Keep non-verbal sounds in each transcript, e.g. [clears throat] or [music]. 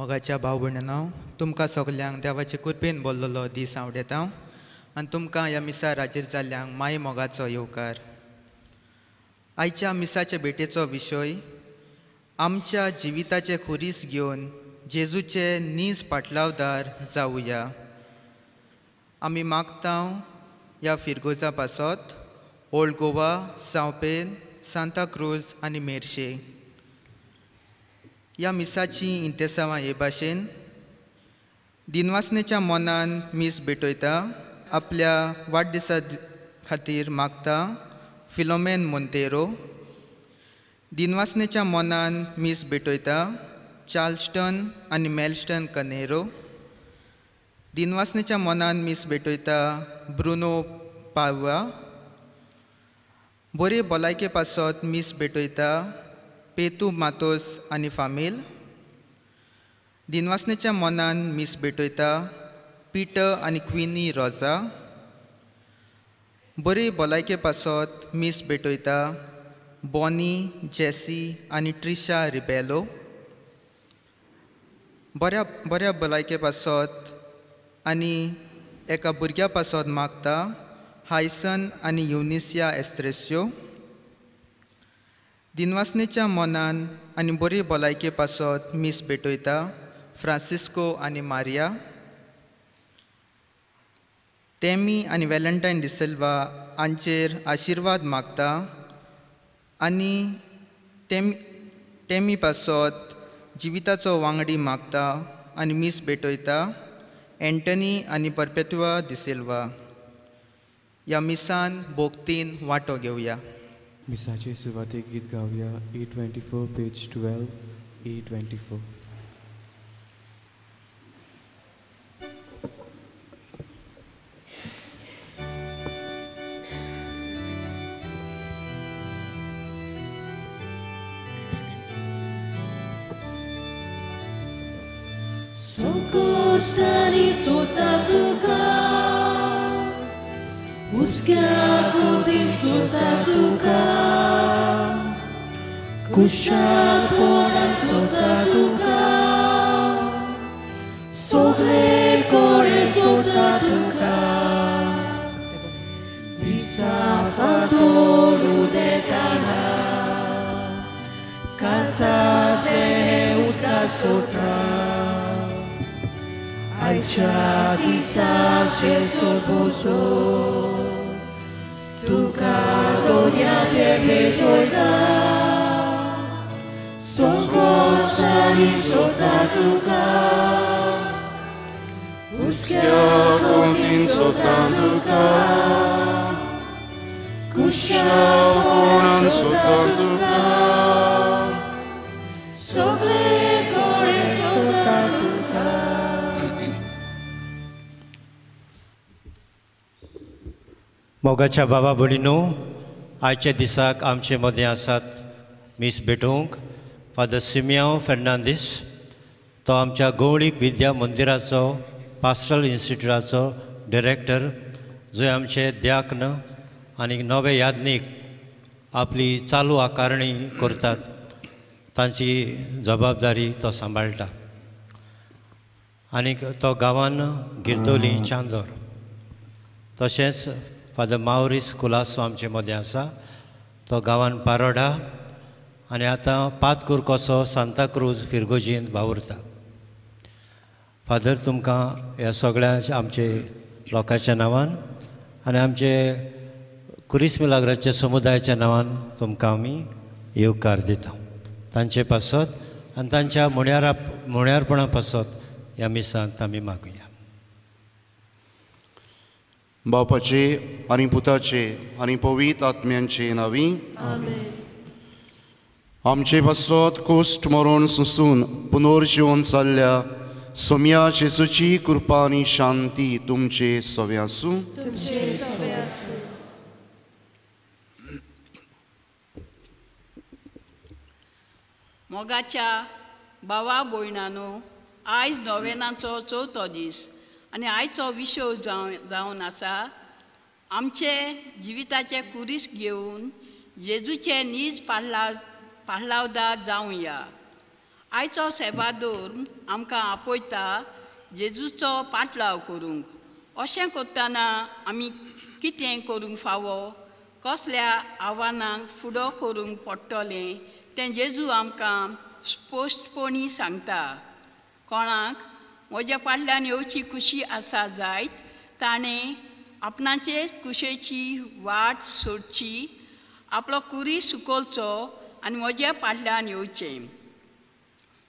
मोगाच्या भाव भयणांनो तुमकां सगल्यांक देवाचे कुर्बेन बोल्लोलो दीस हांव दिता आनी तुमकां ह्या मिसा राजेर जाल्ल्यांक माय मोगाचो येवकार. आयच्या मिसाचे भेटेचो विशय आमच्या जिविताचे खुरीस घेवन जेजूचे नीज पाटलावदार जावुया आमी मागता ह्या फिरगोजा पासत ओल्ड गोवा सावपेन सांताक्रूज आनी मेर्शे. ह्या मिसाची इंतेसांवां हे भाशेन दिनवासनेच्या मनान मीस भेटयता आपल्या वाडदिसा खातीर मागता फिलोमेन मोंतेरो. दिनवासनेच्या मनान मीस भेटयता चार्ल्स्टन आनी मेल्स्टन कनेरो. दिनवासनेच्या मनान मीस भेटयता ब्रुनो पावा बरे भलायके पासत मीस भेटयता पेतू मातोस आनी फामील दिनवासनेच्या मनान मीस भेटयता पिटर आनी क्विनी रोजा बरे भलायके पासत मीस भेटयता बॉनी जेसी आनी ट्रिशा रिबेलो बऱ्या बऱ्या भलायके पासत आनी एका भुरग्या पासत मागता हायसन आनी युनिसिया एस्त्रेस्यो दिनवासनेच्या मनान आनी बरी भलायके पासत मीस भेटयता फ्रांसिस्को आनी मारिया तेमी आनी वेलंटायन डिसेल्वा हांचेर आशिर्वाद मागता आनी तेमी तेमी पासत जिविताचो वांगडी मागता आनी मीस भेटयता एंटनी आनी परपेत्वा दिसेल्वा ह्या मिसान भोगतीन वांटो घेवया मिसाचे सुवातेक गीत गावया E twenty four page twelve E twenty four Sokostani sotatuka uschea din sotatuka Kusha poran sotatuka Sohle core sotatuka Bisa fatoru de tana Cansa de utka sotra Aici disa ce sobozo Tu cadoña que me son cosas y sota tu ca, usqueo con insotando ca, cuchao con insotando ca, sobre मोगाच्या बाबा भयणीनो आयच्या दिसाक आमचे मदें आसात miss बेटोंक father सिमियांव Fernandes. तो आमच्या गवळीक विद्या मंदिराचो pastel इन्स्टिट्यूटाचो director जंय आमचे द्याक्न आनी नवे याज्ञीक आपली चालू आकारणी करतात. तांची जबाबदारी तो सांबाळटा आनीक तो गांवान गिरदोली चांदोर. तशेंच फादर मावरीस कुलासो आमचे मदें आसा तो गांवान पारोडा आनी आतां पातकूर कसो सांताक्रूज फिरगोजीन वावुरता फादर तुमकां ह्या सगळ्या आमचे लोकांच्या नांवान आनी आमचे कुरीस मिलाग्राच्या समुदायाच्या नांवान तुमकां आमी येवकार दिता. तांचे पासत आनी तांच्या मुण्यारा मुण्यारपणा पासत ह्या मिसांत आमी मागुया. बापाचे आनी पुताचे आनी पवीत आत्म्यांचे नावी आमचे पासत कोस्ट मरोन सुसून पुनर्जीवन जाल्ल्या सोम्या जेसूची कृपा आनी शांती तुमचे सवे आसूं तुमचे सवे आसूं मोगाच्या भावा भयणानो आयज नोवेनाचो चवथो दीस आनी आयचो विशय जाव जावन आसा आमचे जिविताचे कुरीस घेवन जेजूचे नीज पाडला पाडलावदार जावया. आयचो सेवादोर आमकां आपयता जेजूचो पाटलाव करूंक. अशें करतना आमी कितें करूंक फावो? कसल्या आव्हानांक फुडो करूंक पडटलें? तें जेजू आमकां स्पश्टपणी सांगता. कोणाक? म्हज्या फाटल्यान येवची खुशी आसा जायत ताणें आपणाचे कुशेची वाट सोडची आपलो कुरी सुकोवचो आनी म्हज्या फाटल्यान येवचें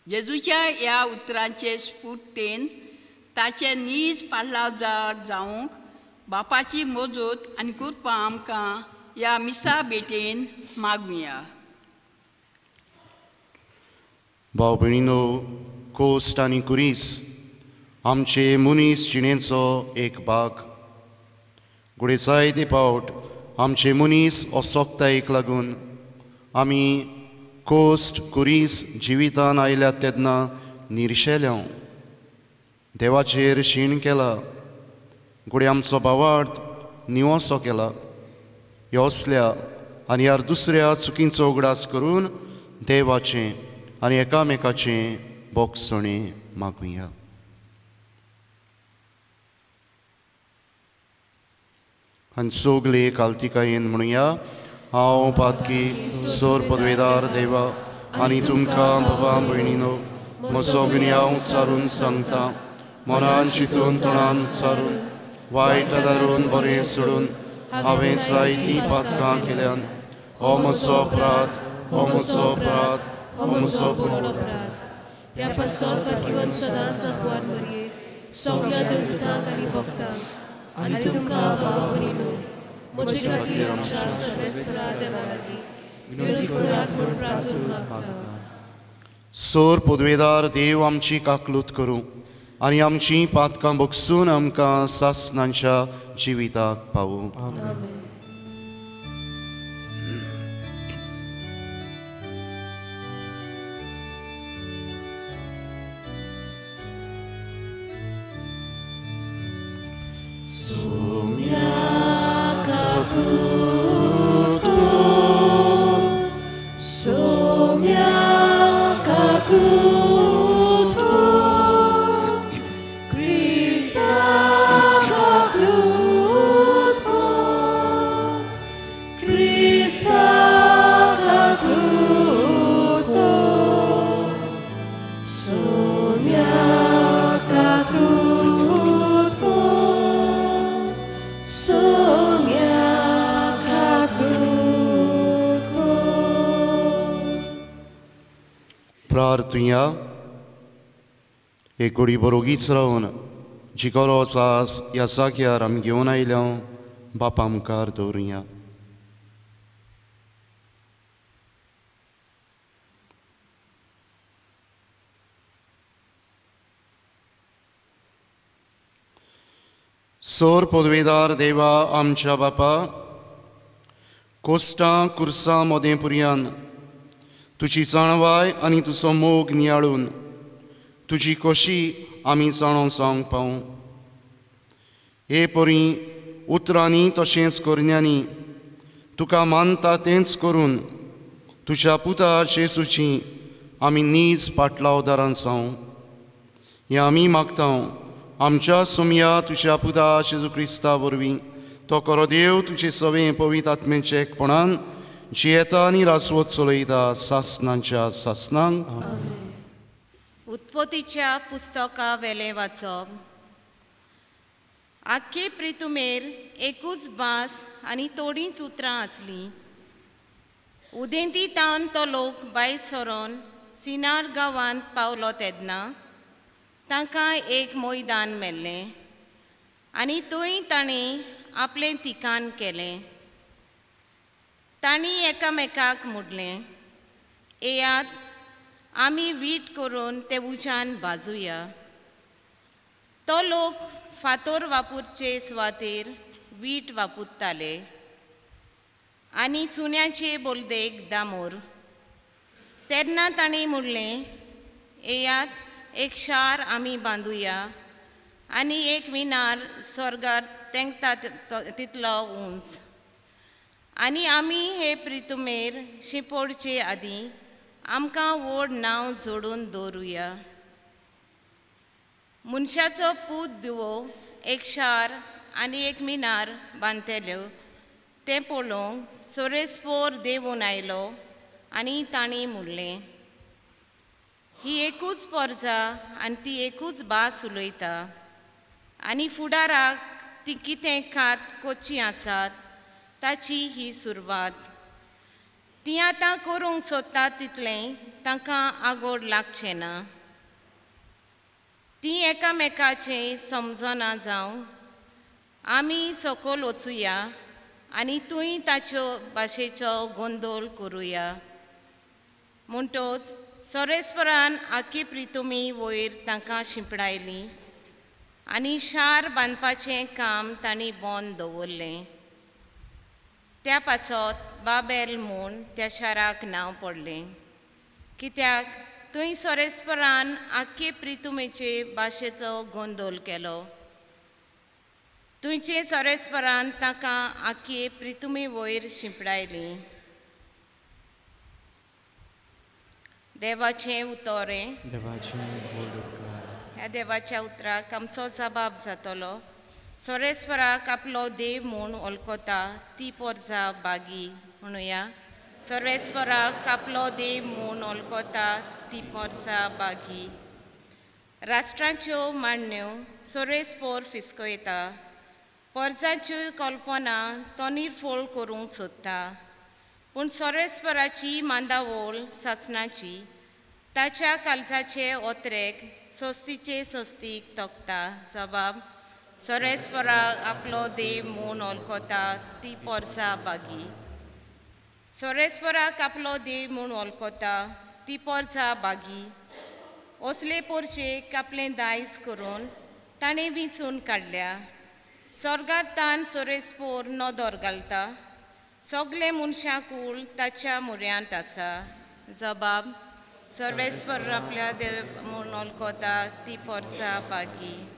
जेजूच्या ह्या उतरांचे स्फुर्तेन ताचे नीज पाडलाजार जावंक बापाची मोजत आनी कृपा आमकां ह्या मिसा भेटेन मागुया भाव भयणीनो कोस्ट आनी कुरीस आमचे मुनीस जिणेचो एक भाग घुडे जायते पावट आमचे मुनीस असोक्तायेक लागून आमी कोस्ट कुरीस जिवितान आयल्यात तेन्ना निर्शेल्या देवाचेर शीण केला घुडे आमचो भावार्थ निवोसो केला. ह्यो असल्या आनी ह्या दुसऱ्या चुकींचो उगडास करून देवाचें आनी एकामेकाचें बोगसणें मागुया आनी सोगले काल्तिकायेन म्हणुया. हांव पातकी सोर पदवेदार देवा आनी तुमकां भवा भयणीनो म्हजो गुन्यांव चारून सांगता. मनान शितून तोंडान उच्चारून वायट दारून बरें सोडून हांवें जायतीं पातकां केल्यान. हो म्हजो अपराध हो म्हजो अपराध हो म्हजो ह्या किंवा सदांच सगळ्या देवतांक आनी भक्तांक आनी तुमकां बाबा म्हणिनो म्हजे खातीर आमच्या सर्वेस्परा देवा लागीं विनोदी करात म्हूण प्रार्थना मागता सोर पदवेदार देव आमची काकलूत करूं आनी आमची पातकां बगसून आमकां सासनांच्या जिविताक पावूं. प्रार्थुया एक गोडी बरोगीच रावन जिकोलो सास ह्या साख्यार आमी घेवन आयल्या बापा मुखार दवरुया सोर पदवेदार देवा आमच्या बापा कोस्टां कुर्सां मोदेपुरयान तुजी जाणवाय आनी तुजो मोग नियाळून. तुजी कशी आमी जाणो जावंक पावूं हे परी उतरांनी तशेंच करण्यांनी तुका मानता तेंच करून तुज्या पुता शेसूची आमी नीज पाटलावदारां जावं हें आमी मागता आमच्या सुमया तुज्या पुता शेजू क्रिस्ता वरवीं तो करो देव तुजे सवें पवित आत्मेचे एकपणान जियेता आनी रासवत चलयता सासनांच्या सासनांक उत्पत्तीच्या पुस्तका वेले वाचप आख्खे प्रितुमेर एकूच भास आनी थोडींच उतरां आसलीं उदेंती तावन तो लोक भायर सरोन सिनार गांवांत पावलो तेदना तांकां एक मैदान मेल्लें आनी थंय ताणें आपलें तिकान केलें तांणी एकामेकाक मुडलें येयात आमी वीट करून ते उज्यान भाजुया तो लोक फातोर वापरचे सुवातेर वीट वापरताले आनी चुन्याचे बोलदेक दामोर तेन्ना तांणी म्हणलें येयात एक शार आमी बांदुया आनी एक मिनार स्वर्गार तेंकता तितलो उंच. आनी आमी हे प्रितुमेर शिंपोडचे आदीं आमकां व्हड नांव जोडून दवरुया. मनशाचो पूत दिवो एक शार आनी एक मिनार बांदतेल्यो. तें पळोवंक सोरेस्पोर देवून आयलो आनी तांणी म्हणलें ही एकूच पोरजा आनी ती एकूच भास उलयता. आनी फुडाराक ती कितें खात कोची आसात? ताची ही सुरवात. ती आतां करूंक सोदता तितलें तांकां आगोड लागचें ना. ती एकामेकाचें समजना जावं. आमी सकयल वचुया आनी तूंय ताच्यो भाशेचो गोंदोल करुया. म्हणटोच सोरेस्परान आखी प्रितुमी वयर तांकां शिंपडायली आनी शार बांदपाचें काम तांणी बोंद दवरलें. त्या पासत बाबेल म्हूण त्या शाराक नांव पडलें. कित्याक? थंय सोरेस्परान आख्खे प्रितुमेचे भाशेचो गोंदोल केलो. तुमचे सोरेस्परान ताका आख्खे प्रितुमे वयर शिंपडायली. देवाचें उतोरें. ह्या देवाच्या उतराक आमचो जबाब जातलो. सोरेस्वराक आपलो देव म्हूण वळखता ती पोरजा बागी म्हणुया सोरेस्पराक आपलो देव म्हूण वळखता ती पोरजा बागी राष्ट्रांच्यो मांडण्यो सोरेस्पोर फिसकयता पोरजाच्यो कल्पना तो निर्फोळ करूंक सोदता पूण सोरेस्वराची मांदावळ सासणाची ताच्या कालजाचे ओत्रेक सोस्तीचे सोस्तीक तोखता जबाब सोरेस्पराक आपलो देव म्हूण वळखता ती पोरसा बागी सोरेस्पराक आपलो देव म्हूण वळखता ती पोरसा बागी असले पोरशेक आपलें दायज करून ताणें विचून काडल्या स्वर्गांत तान सोरेस्पोर नदोर घालता सगळे मनशां कुळ ताच्या मुऱ्यांत आसा जबाब सर्वेस्पर आपल्या देव म्हूण वळखता ती पोरसा बागी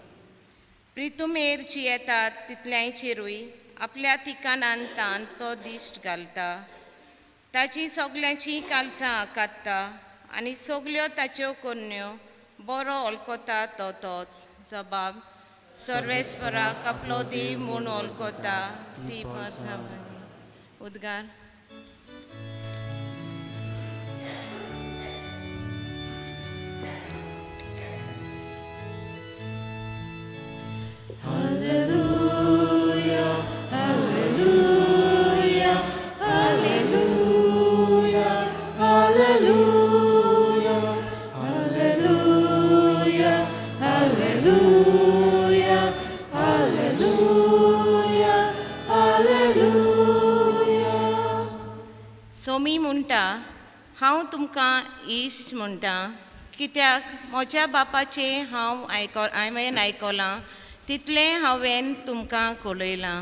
प्रितुमेर जी येतात तितल्यांचेरूय आपल्या तिकानान तान तो दिश्ट घालता. ताची सगल्यांची कालसां आकात्ता आनी सगल्यो ताच्यो कोन्न्यो बरो ओलकोता तो तोच. जबाब सर्वेस्वराक आपलो देव म्हूण ओलकोता ती पोरसा उद्गार सोमी म्हणटा हांव तुमकां इश्ट म्हणटा कित्याक म्हज्या बापाचें हांव आयको हांवें आयकलां तितलें हांवें तुमकां कळयलां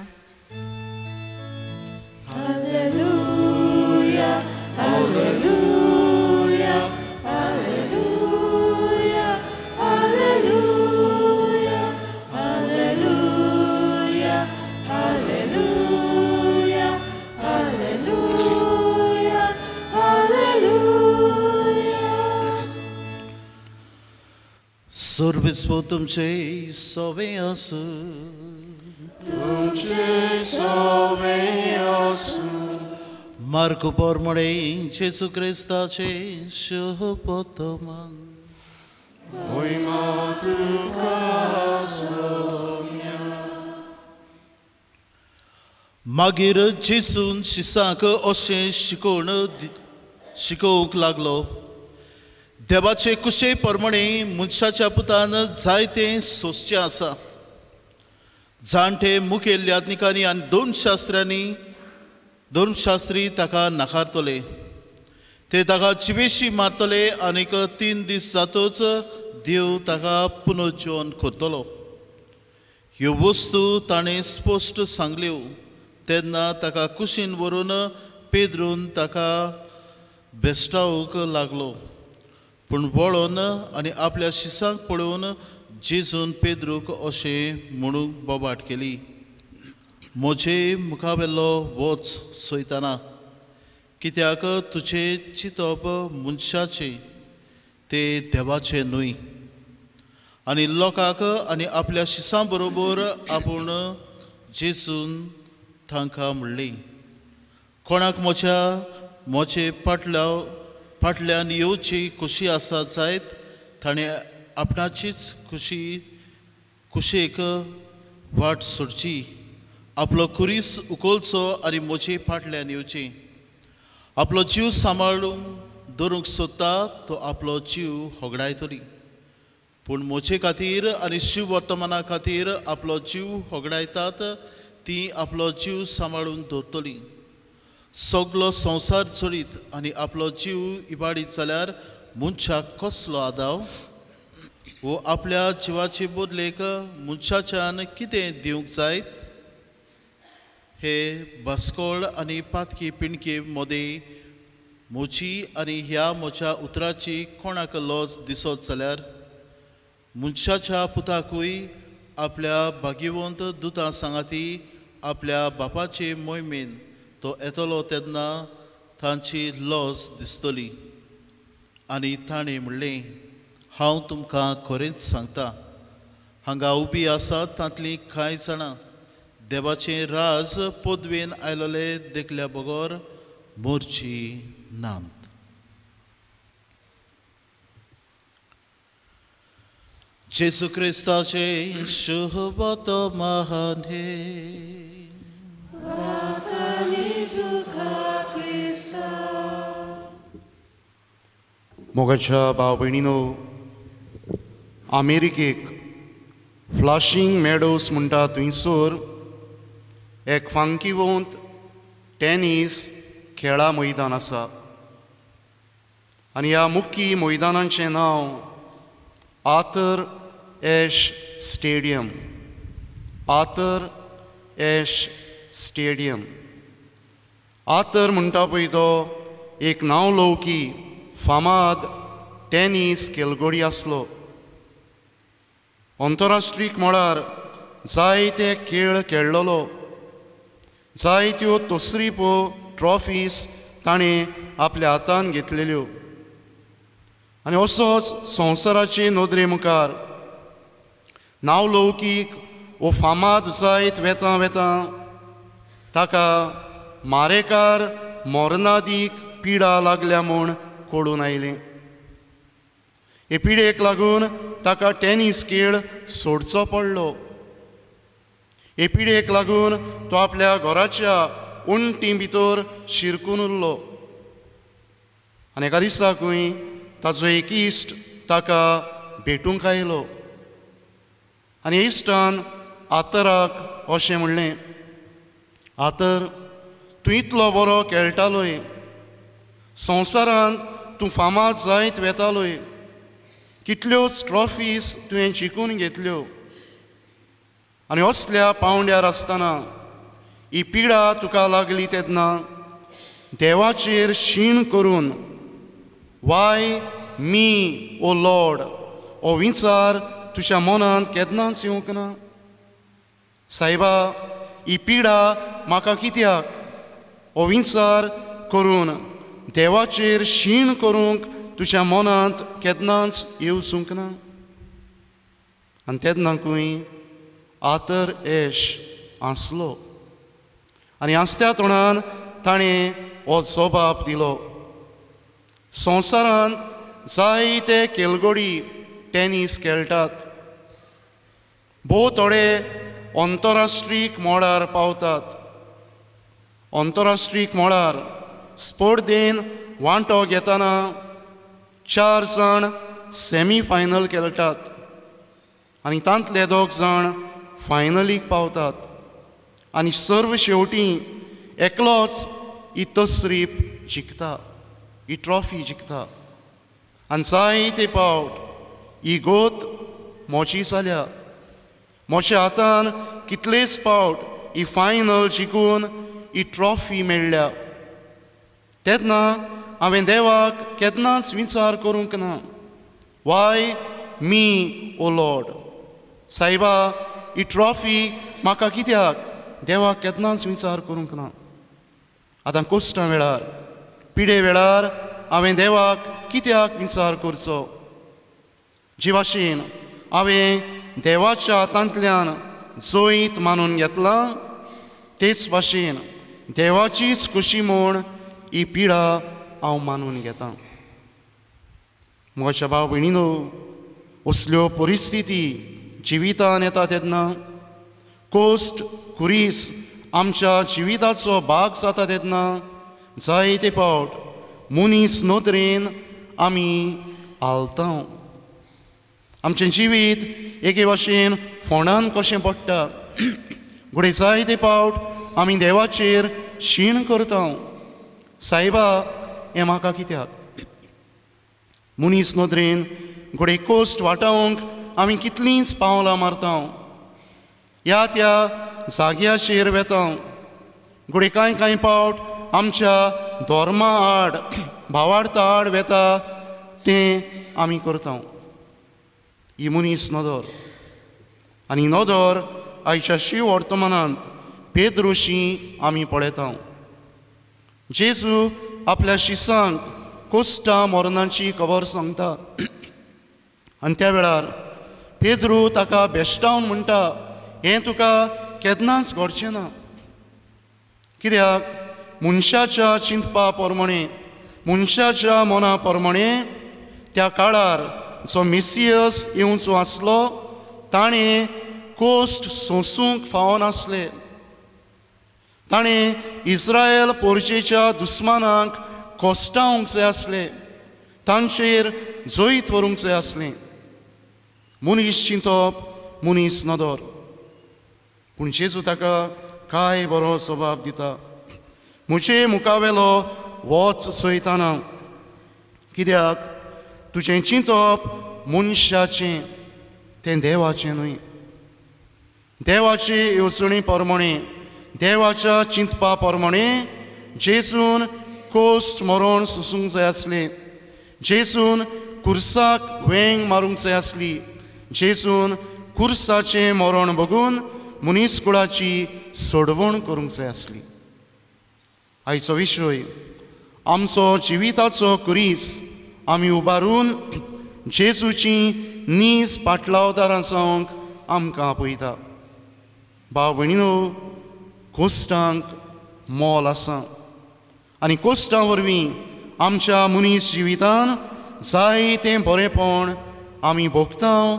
Sorbispo तुमचे सवे आसू Marco pormore Gesù Cristace Shopotoman मागीर जेसून शिसांक अशें शिकोवण दि- शिकोवंक लागलो देवाचे कुशे प्रमाणे मनशाच्या पुतान जायते सोंसचें आसा जाणटे मुखेल याज्ञिकांनी आनी दोन शास्त्रांनी दोन शास्त्री ताका नाकारतले. ते ताका चिवेशी मारतले आनीक तीन दीस जातच देव ताका पुनर्जीवन करतलो ह्यो वस्तू ताणें स्पश्ट सांगल्यो तेन्ना ताका कुशीन व्हरून पेदरून ताका बेस्टावूंक लागलो. पूण वळोन आनी आपल्या शिसांक पळोवन जेजून पेद्रूक अशें म्हणून बोबाट केली म्हजे मुखावेलो वच सोयताना कित्याक तुजें चिंतप मनशाचें तें देवाचें न्हय. आनी लोकांक आनी आपल्या शिसां बरोबर आपूण जेसून तांकां म्हणलें कोणाक म्हज्या म्हजे पाटल्या फाटल्यान येवची खुशी आसा जायत ताणें आपणाचीच खुशी खुशेक वाट सोडची. आपलो खुरीस उखलचो आनी म्हजे फाटल्यान येवचें आपलो जीव सांबाळून दवरूंक सोदता तो आपलो जीव होगडायतली पूण मोचे खातीर आनी शिव वर्तमाना खातीर आपलो जीव होगडायतात ती आपलो जीव सांबाळून दवरतली सगलो संवसार चडीत आनी आपलो जीव इबाडीत जाल्यार मनशाक कसलो आदाव? वो आपल्या जिवाचे बदलेक मनशाच्यान कितें दिवंक जायत? हे बसकोळ आनी पातकी पिणकी मोदी म्हजी आनी ह्या म्हज्या उतराची कोणाक लॉज दिसत जाल्यार मनशाच्या पुताकूय आपल्या भाग्यवंत दुतां सांगाती आपल्या बापाचे मोहिमेन तो येतलो तेन्ना तांची लॉस दिसतली. आनी ताणें म्हणलें हांव तुमकां खरेंच सांगता. हांगा उबी आसात तांतलीं कांय जाणां. देवाचें राज पदवेन आयलोले देखल्या बगोर मोरची नांत जेसू क्रिस्ताचे शुभ तो महान हे. मोगाच्या भाव भयणीनो अमेरिकेक फ्लाशींग मॅडोस म्हणटा थंयसर एक फांकीवंत टॅनीस खेळा मैदान आसा. आनी ह्या मुख्य मैदानाचें नांव आतर एश स्टेडियम आतर एश स्टेडियम. आतर म्हणटा पळय तो एक नांवलौकी फामाद टॅनीस खेळगडी आसलो अंतरराष्ट्रीय मळार जायते खेळ खेळलोलो. जायत्यो तोसरीपो ट्रॉफीज ताणें आपल्या हातान घेतलेल्यो. आनी असोच संवसाराचे नोदरे मुखार नांवलौकीक वो फामाद जायत वेतां वेतां ताका मारेकार मोरनादीक पिडा लागल्या म्हूण कोडून आयलें. हे पिडेक लागून ताका टॅनीस खेळ सोडचो पडलो. हे पिडेक लागून तो आपल्या घराच्या उंटी भितर शिरकून उरलो. आनी एका दिसाकूय ताचो एक इश्ट ताका भेटूंक आयलो आनी इश्टान आतराक अशें म्हणलें आतर तूं इतलो बरो खेळटालोय. संवसारांत तूं फामाद जायत वेतालोय. कितल्योच ट्रॉफीज तुवें जिखून घेतल्यो. आनी असल्या पावंड्यार आसतना ही पिडा तुका लागली तेन्ना देवाचेर शीण करून वाय मी ओ लॉर्ड हो विचार तुज्या मनांत केन्नाच येवंक ना? सायबा ही पिडा म्हाका कित्याक? हो विचार करून देवाचेर शीण करूंक तुज्या मनांत केन्नाच येवसूंक ना. आनी तेन्नाकूय आतर एश आसलो. आनी आसत्या तोंडान ताणें हो जबाब दिलो. संवसारांत जायते केलगोडी टॅनीस खेळटात. भोव थोडे अंतरराष्ट्रीय मोळार पावतात. अंतरराष्ट्रीय मोळार स्पर्धेन वांटो घेतना चार जाण सॅमी फायनल खेळटात आनी तांतले दोग जाण फायनलीक पावतात. आनी सर्व शेवटी एकलोच ही तसरीप जिखता ही ट्रॉफी जिखता आनी जायते पावट ही गोत मोची जाल्या मोच्या हातान कितलेच पावट ही फायनल जिखून ही ट्रॉफी मेळ्ळ्या तेन्ना हांवें देवाक केन्नाच विचार करूंक ना वाय मी ओ लॉर्ड सायबा ही ट्रॉफी म्हाका कित्याक देवाक केन्नाच विचार करूंक ना आतां कोश्टां वेळार पिडे वेळार हांवें देवाक कित्याक विचार करचो जे हांवें देवाच्या हातांतल्यान जोईत मानून घेतलां तेच भाशेन देवाचीच खुशी म्हूण ही पिडा हांव मानून घेतां म्हज्या भाव भयणीनो असल्यो परिस्थिती जिवितान येता तेन्ना कोस्ट कुरीस आमच्या जिविताचो भाग जाता तेन्ना जायते फावट मनीस नदरेन आमी आलतांव आमचें जिवीत एके भाशेन फोंडान कशें पडटा घुडे जायते फावट आमी देवाचेर शीण करतांव सायबा हें म्हाका कित्याक? मुनीस नदरेन घोडे कोस्ट वाटावंक आमी कितलींच पावलां मारता ह्या त्या जाग्याचेर वेता घोडे कांय कांय फावट आमच्या धोर्मा आड [clears throat] भावार्था आड वेता तें आमी करता ही मुनीस नदर. आनी नदर आयच्या शिव वर्तमानांत रोशी आमी पळयता जेजू आपल्या शिसांक कोस्टा मोरनाची खबर सांगता. आनी त्या वेळार पेद्रू ताका बेश्टावन म्हणटा हें तुका केन्नाच घडचें ना. कित्याक? मनशाच्या चिंतपा प्रमाणे मनशाच्या मना प्रमाणे त्या काळार जो मिसियस येवचो आसलो ताणें कोस्ट सोंसूंक फावनासलें ताणें इस्रायल पोर्शेच्या दुस्मानांक कोस्टावंक जाय आसले तांचेर जैत व्हरूंक जाय आसलें. मनीस चिंतप मनीस नदर. पूण जेजू ताका कांय बरो स्वभाव दिता? म्हजे मुखावेलो वच सयताना. कित्याक? तुजें चिंतप मनशाचें तें देवाचें न्हय. देवाचे येवजणे प्रमाणे. देवाच्या चिंतपा प्रमाणे जेसून कोस्ट मरोण सुसूंक जाय आसलें जेसून कुर्साक वेंग मारूंक जाय आसली जेसून कुर्साचें मरण बघून मनीसकुळाची सोडवण करूंक जाय आसली आयचो विशय आमचो जिविताचो कुरीस आमी उबारून जेजूची नीस पाटलावदारां जावंक आमकां आपयता भाव भयणीनो कोस्टांक मोल आसा आनी कोस्टां वरवीं आमच्या मनीस जिवितान जायतें बरेंपण आमी भोगतां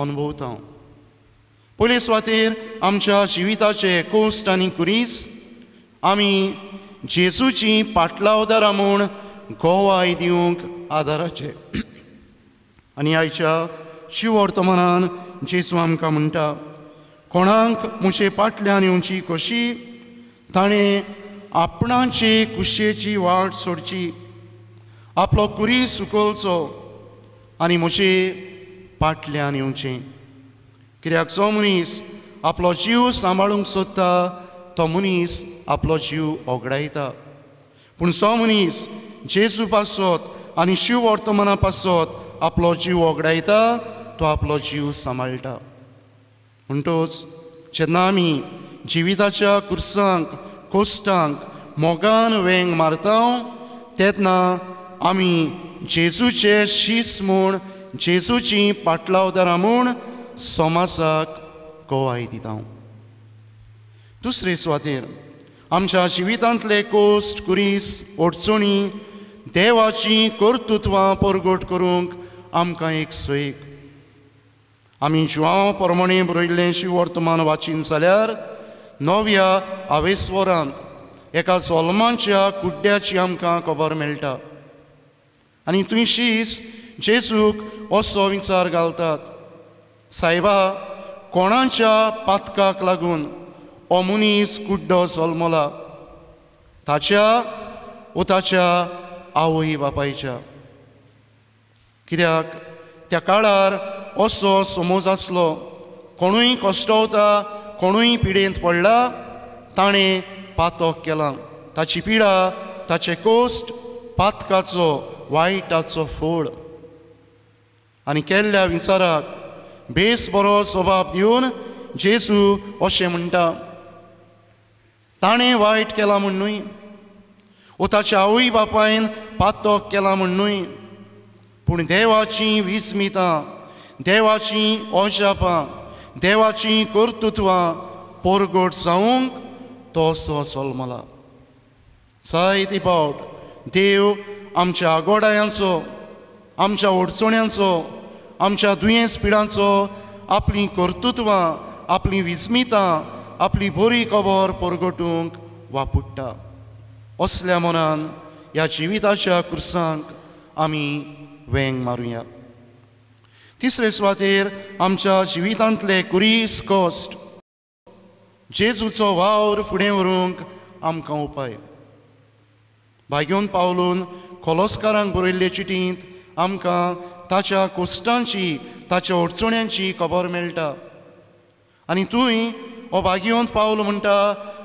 अनुभवता. पयले सुवातेर आमच्या जिविताचे कोस्ट आनी कुरीस आमी जेजूची पाटलावदारां म्हूण गोवाय दिवंक आदाराचे. [clears throat] आनी आयच्या शिव वर्तमानान जेजू आमकां म्हणटा कोणाक म्हजे पाटल्यान येवची कशी ताणें आपणाचे कुशेची वाट सोडची. आपलो कुरी सुकोवचो आनी मुशे पाटल्यान येवचें. कित्याक जो मनीस आपलो जीव सांबाळूंक सोदता तो मनीस आपलो जीव ओगडायता. पूण जो मनीस जेजू पासत आनी शिव वर्तमाना पासत आपलो जीव ओगडायता तो आपलो जीव सांबाळटा म्हणटोच जेन्ना आमी जिविताच्या कुर्सांक कोश्टांक मोगान वेंग मारता तेन्ना आमी जेजूचे शीस म्हूण जेजूची पाटलावदारां म्हूण समाजाक गोवाय दिता दुसरे सुवातेर आमच्या जिवितांतले कोस्ट कुरीस अडचणी देवाची कर्तुत्वां परगट करूंक आमकां एक सैक आमी जिवा प्रमाणे बरयल्लें शिव वर्तमान वाचीन जाल्यार नव्या आवेस्वरांत एका जोल्मांच्या कुड्ड्याची आमकां खबर मेळटा आनी तुयशीच जेजूक असो विचार घालतात सायबा कोणाच्या पातकाक लागून हो मनीस कुड्डो जल्मला ताच्या वो ताच्या आवय बापायच्या कित्याक त्या काळार असो समज आसलो कोणूय कश्टवता कोणूय पिडेंत पडला ताणें पातो केलां. ताची पिडा ताचे कोस्ट पातकाचो वायटाचो फोड. आनी केल्ल्या विचाराक बेस बरो स्वभाव दिवन जेसू अशें म्हणटा ताणें वायट केलां म्हण न्हय वो ताच्या आवय बापायन पातोक केला म्हण न्हय पूण देवाची विस्मितां देवाची ओशापां देवाची कर्तुत्वां पोरगोट जावंक तो सो सोलमला जायते पावट देव आमच्या आगोडायांचो आमच्या अडचण्यांचो आमच्या दुयेंस पिडांचो आपली कर्तुत्वां आपली विस्मितां आपली बरी खबर परगटूंक वापुट्टा. असल्या मनान ह्या जिविताच्या कुर्सांक आमी वेंग मारुया. तिसरे सुवातेर आमच्या जिवितांतले कुरीस कॉस्ट जेजूचो वावर फुडें व्हरूंक आमकां उपाय. भाग्योन पावलून खोलोस्कारांक बरयल्ले चिटींत आमकां ताच्या कोश्टांची ताच्या अडचण्यांची खबर मेळटा. आनी तुंय हो भाग्योंत पावलो म्हणटा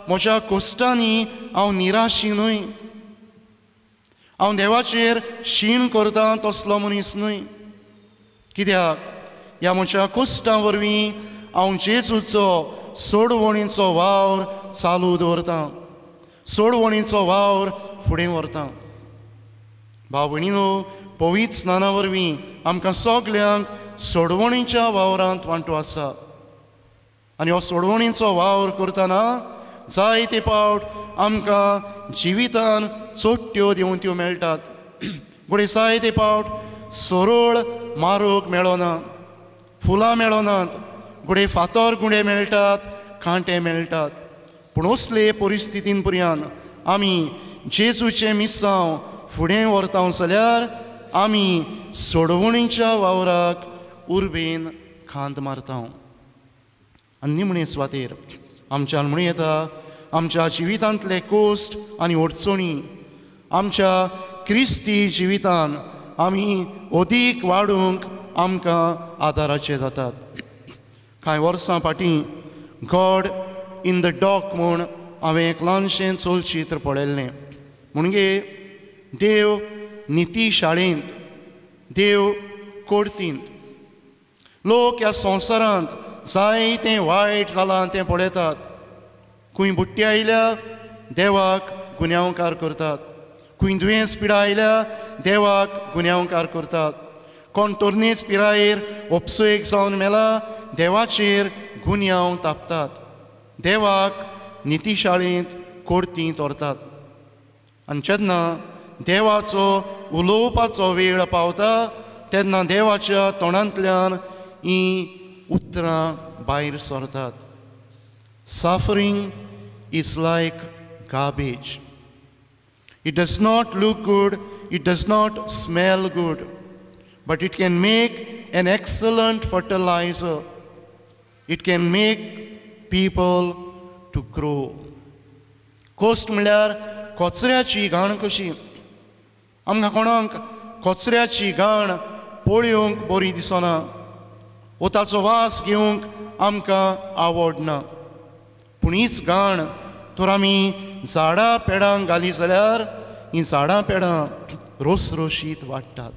म्हज्या कोश्टांनी हांव निराशी न्हय. हांव देवाचेर शीण करतां तसलो मनीस न्हय. कित्याक? ह्या मनशा कश्टां वरवीं हांव जेजूचो सोडवणीचो वावर चालू दवरतां सोडवणीचो वावर फुडें व्हरतां. भाव भयणीनो पवीत स्नाना वरवीं आमकां सगल्यांक सोडवणीच्या वावरांत वांटो आसा. आनी हो सोडवणीचो वावर करतना जायते पावट आमकां जिवितान चोट्ट्यो दिवंत्यो मेळटात. [clears throat] घोडे जायते पावट सरोळ मारूक मेळोनात फुलां मेळोनात गुडे फातर गुडे मेळटात कांटे मेळटात पूण असले परिस्थितीन पर्यान आमी जेजूचें मिसांव फुडें व्हरता जाल्यार आमी सोडवणीच्या वावराक उर्बेन खांत मारता आनी निमणे सुवातेर आमच्यान म्हणी येता आमच्या जिवितांतले कोस्ट आनी अडचणी आमच्या क्रिस्ती जिवितान आमी अदीक वाडूंक आमकां आदाराचे जातात. कांय वर्सां फाटीं गॉड इन द डॉक म्हूण हांवें एक ल्हानशें चलचित्र पळयल्लें. म्हणगे देव निती शाळेंत देव कोर्तींत लोक ह्या संवसारांत जायतें वायट जालां तें पळयतात. खंय बुट्टी आयल्या देवाक गुन्यांवकार करतात. खंय दुयेंस आयल्या देवाक गुन्यांवकार करतात कोण तोरणेच पिरायेर ओपसुयेक जावन मेला देवाचेर गुन्यांव तापतात देवाक नितीशाळेंत कोर्ती तोरतात आनी जेन्ना देवाचो उलोवपाचो वेळ पावता तेन्ना देवाच्या तोंडांतल्यान ही उतरां भायर सरतात suffering is like garbage It does not look good it does not smell good but it can make an excellent fertilizer. It can make people to grow. Coast म्हणल्यार कोचऱ्याची घाण कशी आमकां कोणाक कोचऱ्याची घाण पळयोवंक बरी दिसना वो ताचो वास घेवंक आमकां आवडना पूण हीच घाण तर आमी झाडां पेडांक घाली जाल्यार हीं झाडां पेडां रोसरोशीत वाडटात.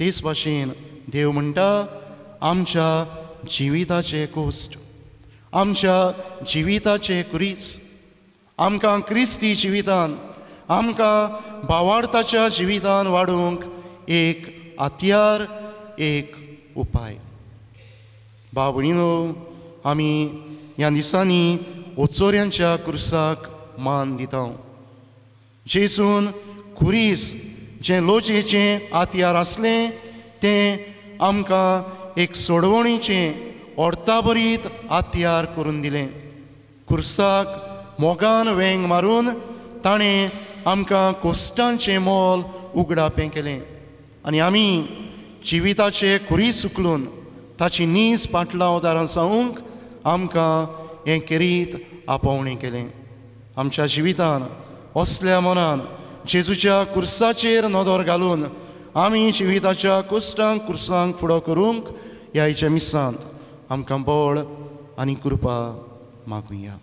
तेच भाशेन देव म्हणटा आमच्या जिविताचे कोश्ट आमच्या जिविताचे क्रिस आमकां क्रिस्ती जिवितान आमकां भावार्थाच्या जिवितान वाडूंक एक हातयार एक उपाय. भाव भयणीनो आमी ह्या दिसांनी ओचोऱ्यांच्या कुर्साक मान दिता जेसून खुरीस जें लोचयेचें हातयार आसलें तें आमकां एक सोडवणीचें ओर्ताबरीत हातयार करून दिलें. कुर्साक मोगान वेंग मारून ताणें आमकां कोश्टांचें मोल उगडापें केलें. आनी आमी जिविताचे खुरी सुकलून ताची नीज पाटलांव दारां सावूंक आमकां हें केरीत आपोवणी केलें. आमच्या जिवितान असल्या मनान जेजूच्या कुर्साचेर नदर घालून आमी जिविताच्या कुश्टांक कुर्सांक फुडो करूंक ह्याच्या मिसांत आमकां बळ आनी कृपा मागुया.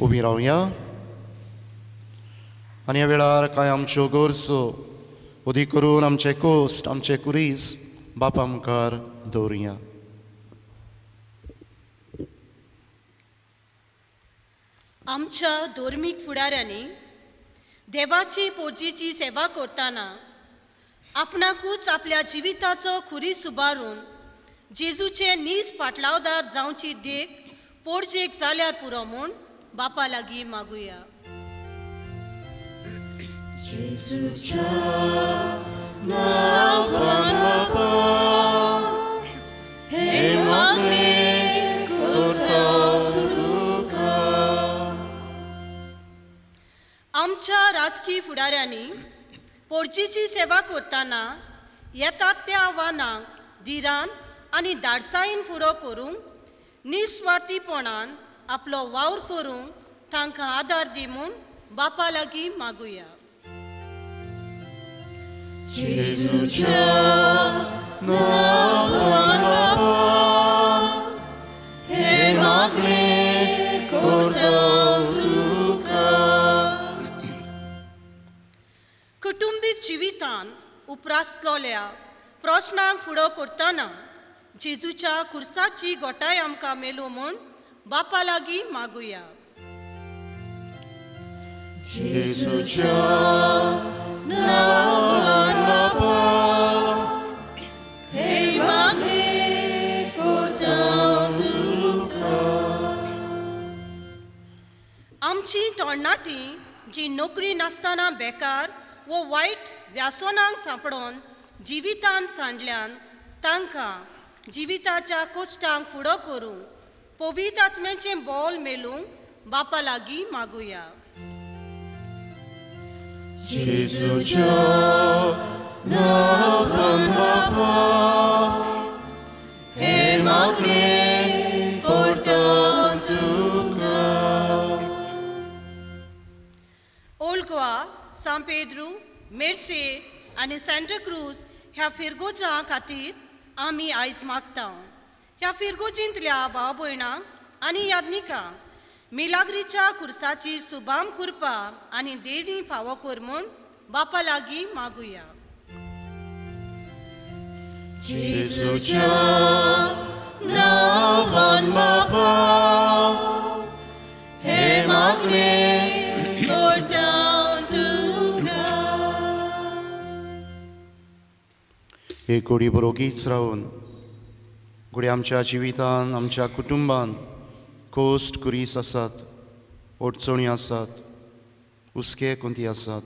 उबी रावया आनी ह्या वेळार कांय आमच्यो गोरसो उदी करून आमचे कोस्ट आमचे कुरीस बापा मुखार दवरुया आमच्या धर्मीक फुडाऱ्यांनी देवाची पोजीची सेवा करताना आपणाकूच आपल्या जिविताचो खुरीस सुबारून जेजूचे नीज पाटलावदार जावची देख पोरजेक जाल्यार पुरो म्हूण बापा लागीं मागुया आमच्या राजकीय फुडाऱ्यांनी पोरजीची सेवा करतना येतात त्या आव्हानांक धिरान आनी धाडसायेन फुडो करूंक निस्वार्थीपणान आपलो वावर करूंक तांकां आदार दी म्हूण बापा लागीं मागुया. कुटुंबीक जिवितान उपरासलोल्या प्रश्नांक फुडो करतना जेजूच्या खुर्साची गोटाय आमकां मेलो म्हूण बापा लागीं मागुया हे आमची तरणाटी जी नोकरी नासतना बेकार वो वायट व्यासनांक सांपडोन जिवितान सांडल्यान तांकां जिविताच्या कोश्टांक फुडो करूंक पवित्र आत्म्याचें बोल मेलूंक बापा लागीं मागुया हे मागणे सान पेद्रू मेर्से आनी सेंटा क्रूज ह्या फिरगोजा खातीर आमी आयज मागता ह्या फिरगोजींतल्या भाव भयणांक आनी याज्ञिकांक मिलाग्रीच्या खुर्साची सुभाम करपा आनी देणी फावो कर म्हूण बापा लागीं मागुया. नावान बापा हे मागणे एक घडी बरोगीच रावन घडी आमच्या जिवितान आमच्या कुटुंबान कोस्ट कुरीस आसात अडचणी आसात हुस्के कोंती आसात.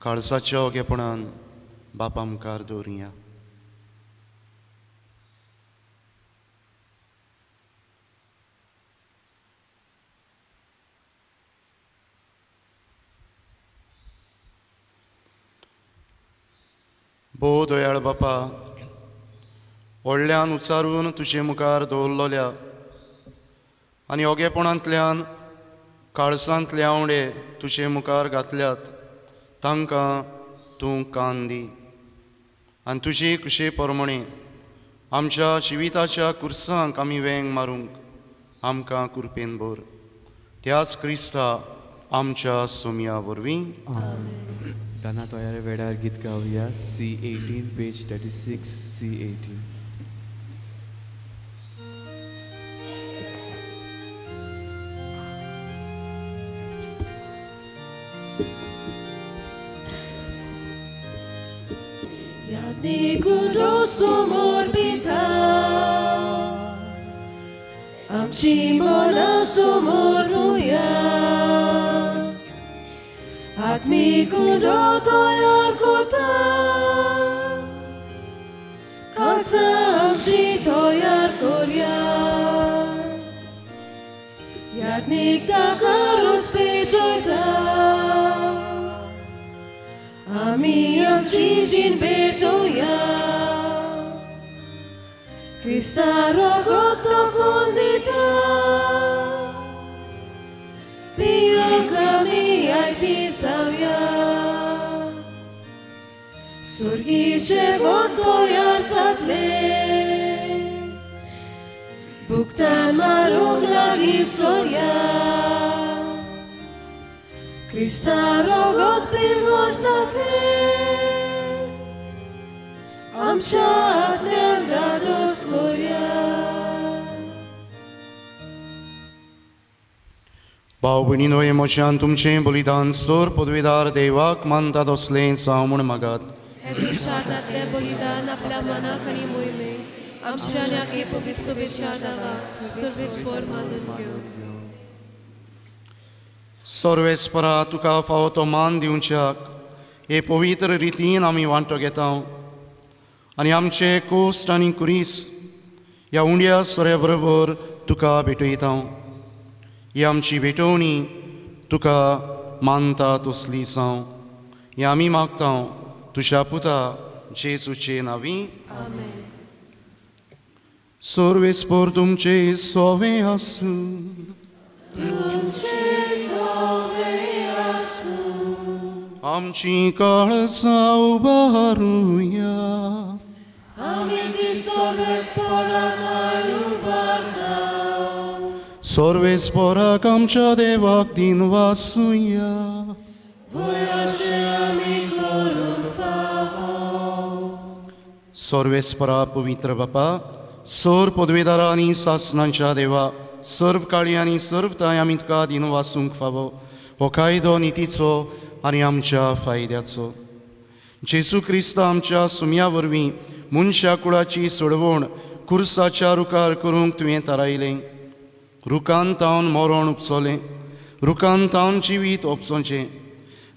काळसाच्या ओगेपणान बापा मुखार दवरुया भोव दयाळ बापा. व्हडल्यान उचारून तुजे मुखार दवरलोल्या आनी ओगेपणांतल्यान काळसांतले आवडे तुजे मुखार घातल्यात. तांकां तूं कान दी. आनी तुजी कुशे परमणे आमच्या जिविताच्या कुर्सांक आमी वेंग मारूंक आमकां कुरपेन भर. त्याच क्रिस्ता आमच्या सोमया वरवीं. दाना तयार वेळार गीत गावया C eighteen page thirty six C eighteen Yagnikundo sumorbita Amci hát még oda tajarkotál, kacám si tajarkorjál. Játnék takaros pécsajtál, ami am csicsin pécsoljál. Krisztára gott a konditál, זוויה. סורגי שבונתו ירסת satle, בוקתה מלוג לגי סוריה. Krista rogot pivor zafe Am shat mel gados भाव भयणीनो हे मोशान तुमचें बलिदान सोर पदवीदार देवाक मानतात असलें जावं म्हूण मागात बलिदान आपल्या मनाक आनी आमच्या शुभेच्छा सर्वेस्परा तुका फावो तो मान दिवच्याक हे पवित्र रितीन आमी वांटो घेता आनी आमचे कोस्ट आनी कुरीस ह्या उंड्या सोऱ्या बरोबर तुका भेटयता ही आमची भेटवणी तुका मानता तसली जावं हें आमी मागता तुज्या पुता जेजूचे नावी सर्वेस्पर तुमचे सोवे आसूं आमची काळजां उबारुया सर्वेस्पराक आमच्या देवाक दिन वासुया सर्वेस्परा पवित्र बापा सर पदवीदारा आनी सासनांच्या देवा सर्व काळी आनी सर्व ताय आमी तुका दिन वासूंक फावो हो कायदो नितीचो आनी आमच्या फायद्याचो जेजू क्रिस्त आमच्या सुम्या वरवीं मनशा कुळाची सोडवण कुर्साच्या रुकार करूंक तुवें थारायलें रुखान रुकांतावन मरण उपसोलें रुकांतावन तावन जिवीत ओपसोचें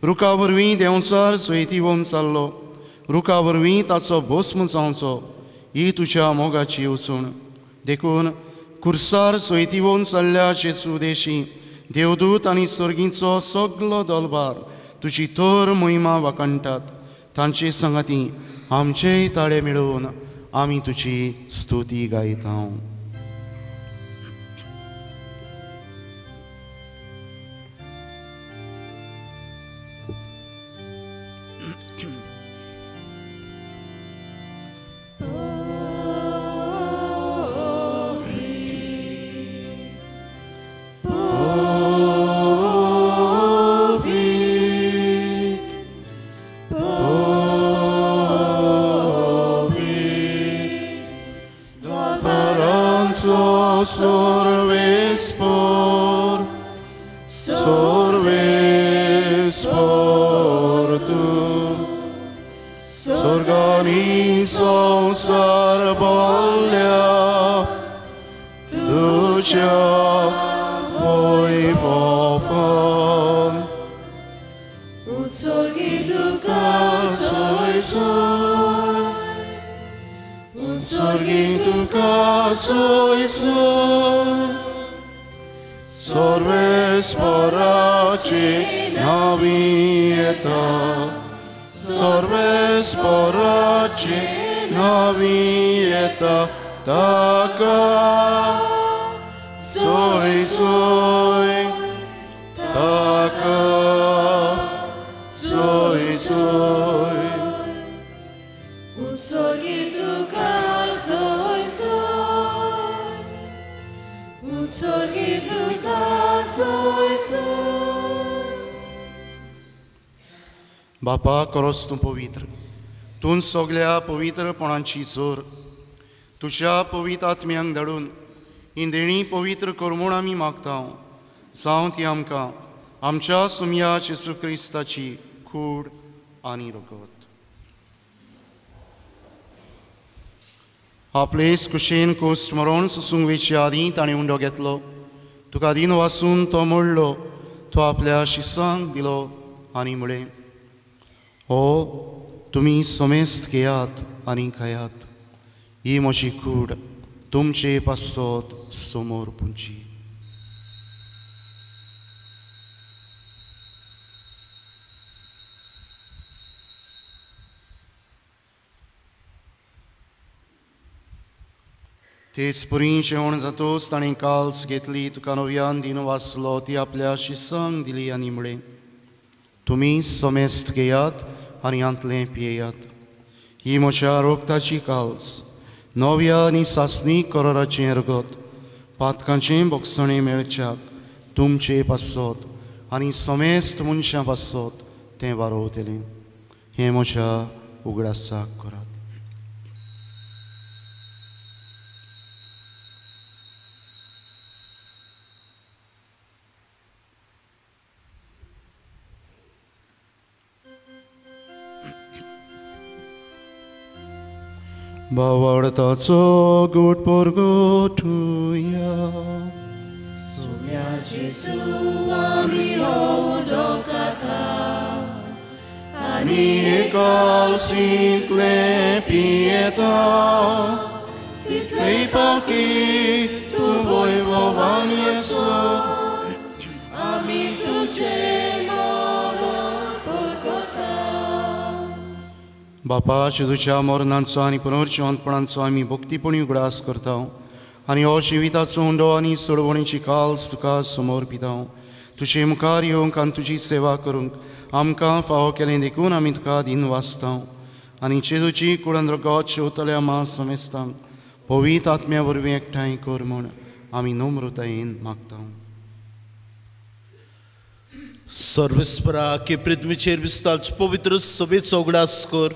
रुखा वरवीं देंवचार सोयती वोम चाललो रुखा वरवीं ताचो भस्म जावचो ही तुज्या मोगाची उसूण देखून कुर्सार सोयती वोन चल्ल्या जेजू देशी देवदूत आनी सर्गींचो सगलो दलबार तुजी तर मोहिमा वाकणटात तांचे संगती आमचेय ताळे मेळोवन आमी तुजी स्तुती गायता Utsorgi duka soy soy Utsorgi duka soy soy बापा करोस तूं पवित्र तूं सगळ्या पवित्रपणाची जोर तुज्या पवित्र आत्म्यांक धाडून ही देणी पवित्र कर म्हूण आमी मागता जावं ती आमकां आमच्या सुमया जेसू क्रिस्ताची खूड आनी रगत आपलेच कुशेन कोस्ट मरोन सुसूंक वेची आदीं ताणें उंडो घेतलो तुका दिन वासून तो मोडलो तो आपल्या शिसांक दिलो आनी म्हळें हो तुमी समेस्त घेयात आनी खायात ही म्हजी कूड तुमचे पासत समोर पुंची ते पुरी जेवण जातोस ताणें काल्स घेतली तुका नव्यान दिन वाचलो ती आपल्या शिसांग दिली आनी मुळे तुमी समेस्त घेयात आनी आंतलें पियेयात. ही म्हज्या रोगताची काल्स नव्या आनी सासणी कराराचें रगत पातकांचें बोगसणें मेळच्याक तुमचे पासत आनी समेस्त मनशां पासत तें वारोवतलें हें म्हज्या उगडासाक करात भावार्थाचो गोट पोरगोठुया आनी एकालसींतले पियेता तितले पावकी तूं वैभवान येसर बापा तुझ्या मरणांचो आनी पुनर्जिवंतपणांचो आमी भक्तीपणी उगडास करता आनी हो जिविताचो उंडो आनी सोडवणीची काल्स तुका समोर पिता तुजे मुखार येवंक आनी तुजी सेवा करूंक आमकां फावो केलें देखून आमी तुका दिन वाचता आनी चेदूची कुळंद्र गॉड शेवतल्या मा समेस्तांक पवित आत्म्या वरवीं एकठांय कर म्हूण आमी नम्रतायेन मागता सर्वेस्परा के पृथ्वीचेर विस्तारचे पवित्र सभेचो उगडास कर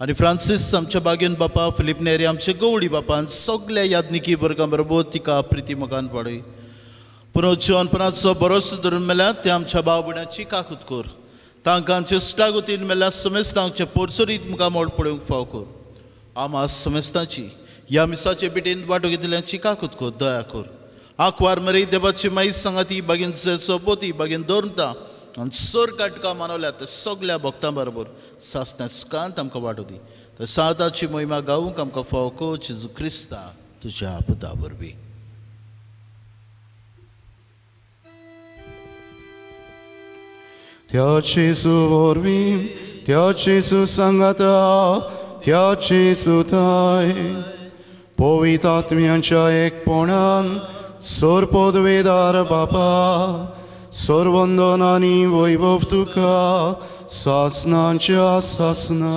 आनी फ्रांसीस आमच्या बागेन बापा फिलीप नेरे आमचे गवळी बापान सगल्या यादनिकी वर्गां बरोबर तिका प्रिती मोगान पडय पुनर्जीवनपणाचो बरोसो धरून मेल्यार ते आमच्या भाव भयणाची काकूत कर. तांकां आमचे इश्टागतीन मेल्यात समेस्तांचे पोरसुरीत मुखार मोड पळोवंक फाव कर. आमा समेस्तांची ह्या मिसाचे पिटेन वांटो घेतल्यांची काकूत कर दया कर. आंकवार मरे देवाची माई सांगाती बागेन सोबती बागेन दवरता आनी सर काटका मानवल्या ते सगल्या भक्तां बरोबर सासण्या सुखांत आमकां वांटो दी. तर साताची महिमा गावूंक आमकां फाव को जेजू क्रिस्ता तुज्या पुता वरवीं. त्याची चेसू त्याची त्या चेसू सुताय पवित आत्म्याच्या एकपणान सोर पदवेदार बापा आनी वैभव तुका सासनांच्या सासना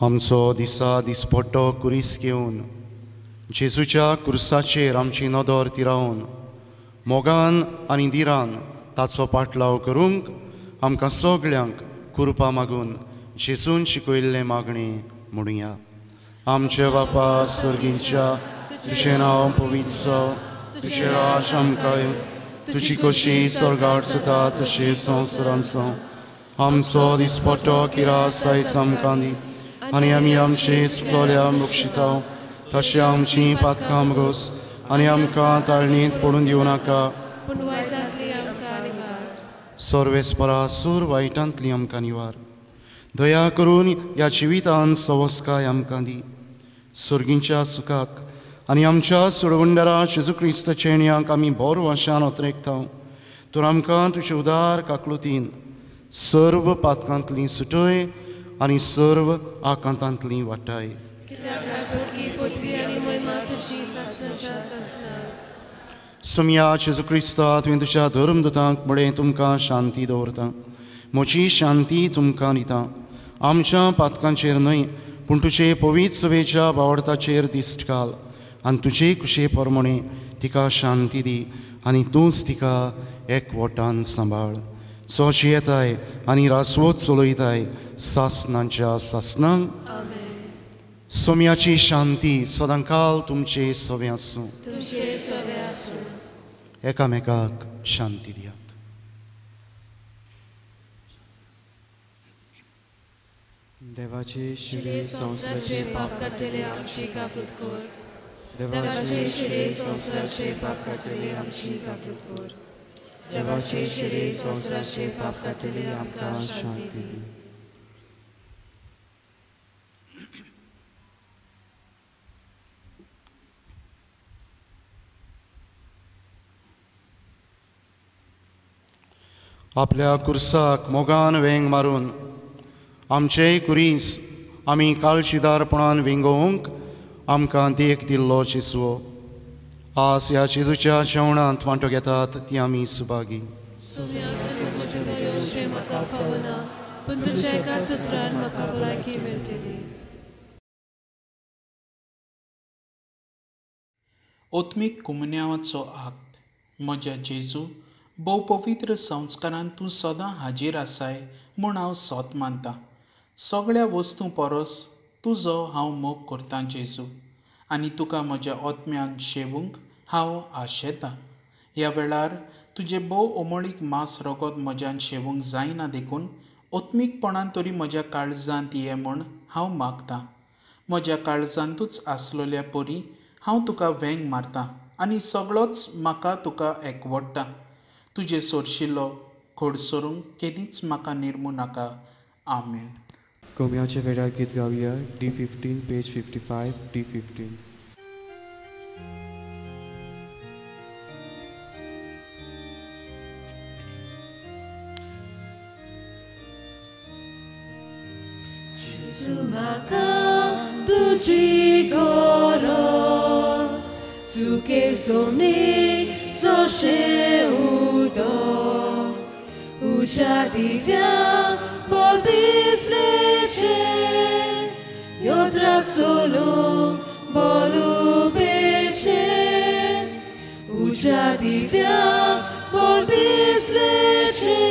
आमचो दिसा दिसपट्टो कुरीस घेवन जेजूच्या कुर्साचेर नदर तिरावन मोगान आनी दिरान ताचो पाटलाव करूंक आमकां सगल्यांक कुरपा मागून जेजून शिकयल्लें मागणें म्हणुया आमचे बापा सर्गींच्या तुजें नांव पवित्र तुजें राज आमकां तुजी कशी स्वर्गार जाता तशी संवसारांचो आमचो दिसपट्टो किरास आयज आमकां दी आनी आमी आमचे सुकल्या मुक्षिता. तशें आमची पातकां घोस आनी आमकां ताळणीत पडून दिवं नाका. सर्वेस्परा सूर वायटांतली आमकां निवार. दया करून ह्या जिवितान संस्काय आमकां दी सुर्गींच्या सुखाक आनी आमच्या सुडवंडरा जेजू क्रिस्त चेण्याक आमी बोर वाशान ओतरेकता तर आमकां तुजे उदार काकलुतीन सर्व पातकांतली सुटय आनी सर्व आकांतांतली वाटाय सुमया जेजू क्रिस्ता तुवें तुज्या धर्मदुतांक म्हळें तुमकां शांती दवरता म्हजी शांती तुमकां दिता आमच्या पातकांचेर न्हय पूण तुजे पवित सवेच्या बावडताचेर दिश्ट घाल आनी तुजे कुशे प्रमाणे तिका शांती दी आनी तूंच तिका एकवटान सांबाळ सोशी येताय आनी रासवत चलयताय सासनांच्या सासनांक सोम्याची शांती सदांकाल तुमचे सवे आसूं. एकामेकाक शांती दियात देवाचे शिरे शिरे संवसाराचे संवसाराचे पाप काडटले आमची काकूत कर देवाचे देवाचे शिरे संवसाराचे पाप काडटले आमची काकूत कर देवाचे शिरे संवसाराचे पाप काडटले आमकां शांती दी आपल्या कुर्साक मोगान वेंग मारून आमचेय कुरीस आमी काळशीदारपणान विंगोवंक आमकां देख दिल्लो चिसवो आस ह्या जेजूच्या जेवणांत वांटो घेतात ती आमी सुभागी तुझे म्हाका फावना पूण तुज्या एकाच उतरान म्हाका भलायकी मेळटली ओत्मीक कुमन्यावाचो आक्त म्हज्या जेजू भोव पवित्र संस्कारान तूं सदां हाजीर आसाय म्हूण हांव सोत मानतां सगळ्या वस्तूं परस तुजो हांव मोग करतां जेजू आनी तुका म्हज्या ओत्म्यान शेवूंक हांव आशेतां. ह्या वेळार तुजे भोव ओमळीक मास रगत म्हज्यान शेवूंक जायना देखून ओत्मीकपणान तरी म्हज्या काळजांत ये म्हूण हांव मागतां. म्हज्या काळजांतूच आसलोल्या परी हांव तुका वेंग मारतां आनी सगळोच म्हाका तुका एकवडटा तुजे सोरशिल्लो घोडसरूंक केदीच म्हाका निर्मू नाका. आमेन. कोमयाच्या वेळार गीत गावया D fifteen page fifty five D fifteen Sumaka tuji goros Suke somni so she Ducha divina Vobis lece Iodrag solum volubece Ducha divina Vobis lece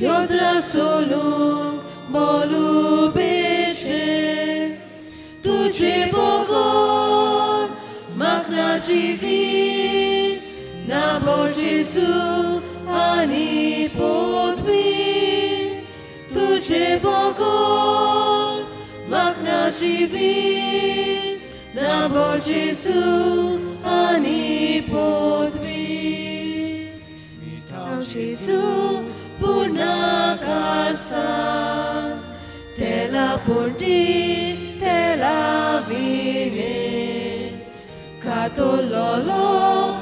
Iodrag solum volubece Duce bogor Magna divina na bol Jésus, ani podbi, tu ce bogol, magna civil, na bol ani ani podbi. Tam su puna calsa, te la porti, te la vine, catololo,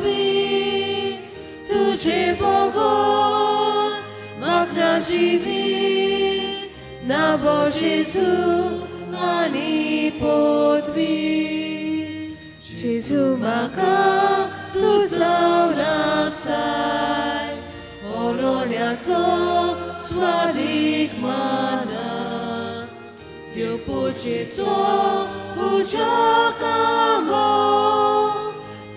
že Bogu magna živi, na Božezu ani podbi. Jezu maka tu sau nasai, oronia to svadik mana. Dio pucico puciacamo,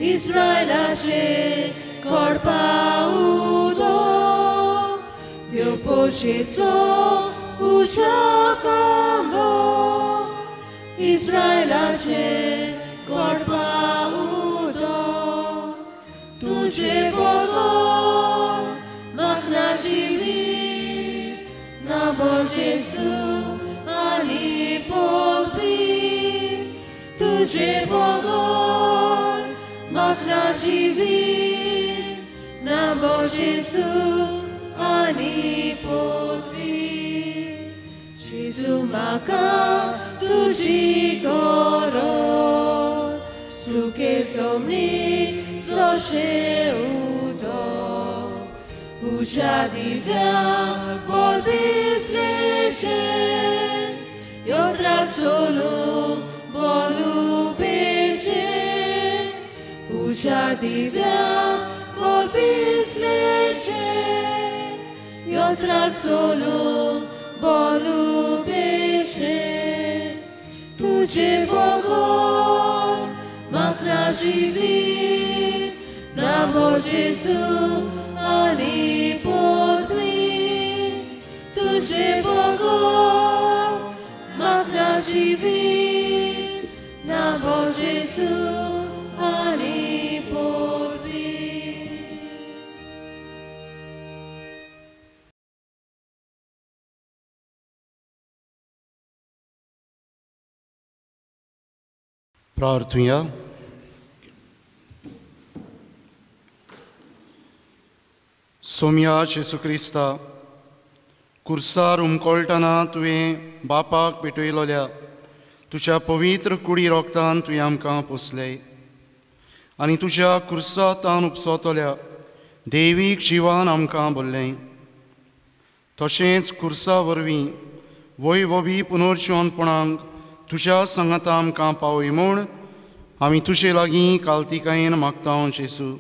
Israela ce korpa u dio počico u čakamo, Izraela će korpa u tu će Bogor, mak na živi, na Božesu, ali potvi, tu će Bogor, mak na živi, Na bo Jésus, onipotri, Jésus maka tuji goros, suke somni soše udo, uja divia volbis leje, jo drag solo volu peče, uja divia vorbiți lege, eu trag solo bolu peșe. Tu ce bogon, ma crajivin, na bo Jesu ani potui. Tu ce bogon, ma crajivin, na bo Jesu ani प्रार्थुया सोम्या जेसू क्रिस्ता कुर्सार उमकोळटना तुवें बापाक पेटयलोल्या तुज्या पवित्र कुडी रोगतान तुवें आमकां पोसलें आनी तुज्या कुर्सातान उपसोतल्या देवीक जिवान आमकां भरलें तशेंच कुर्सा वरवीं वैभवी पुनर्जीवनपणांक तुज्या संगता आमकां पावय म्हूण आमी तुजे लागीं कालतिकायेन मागता शेसू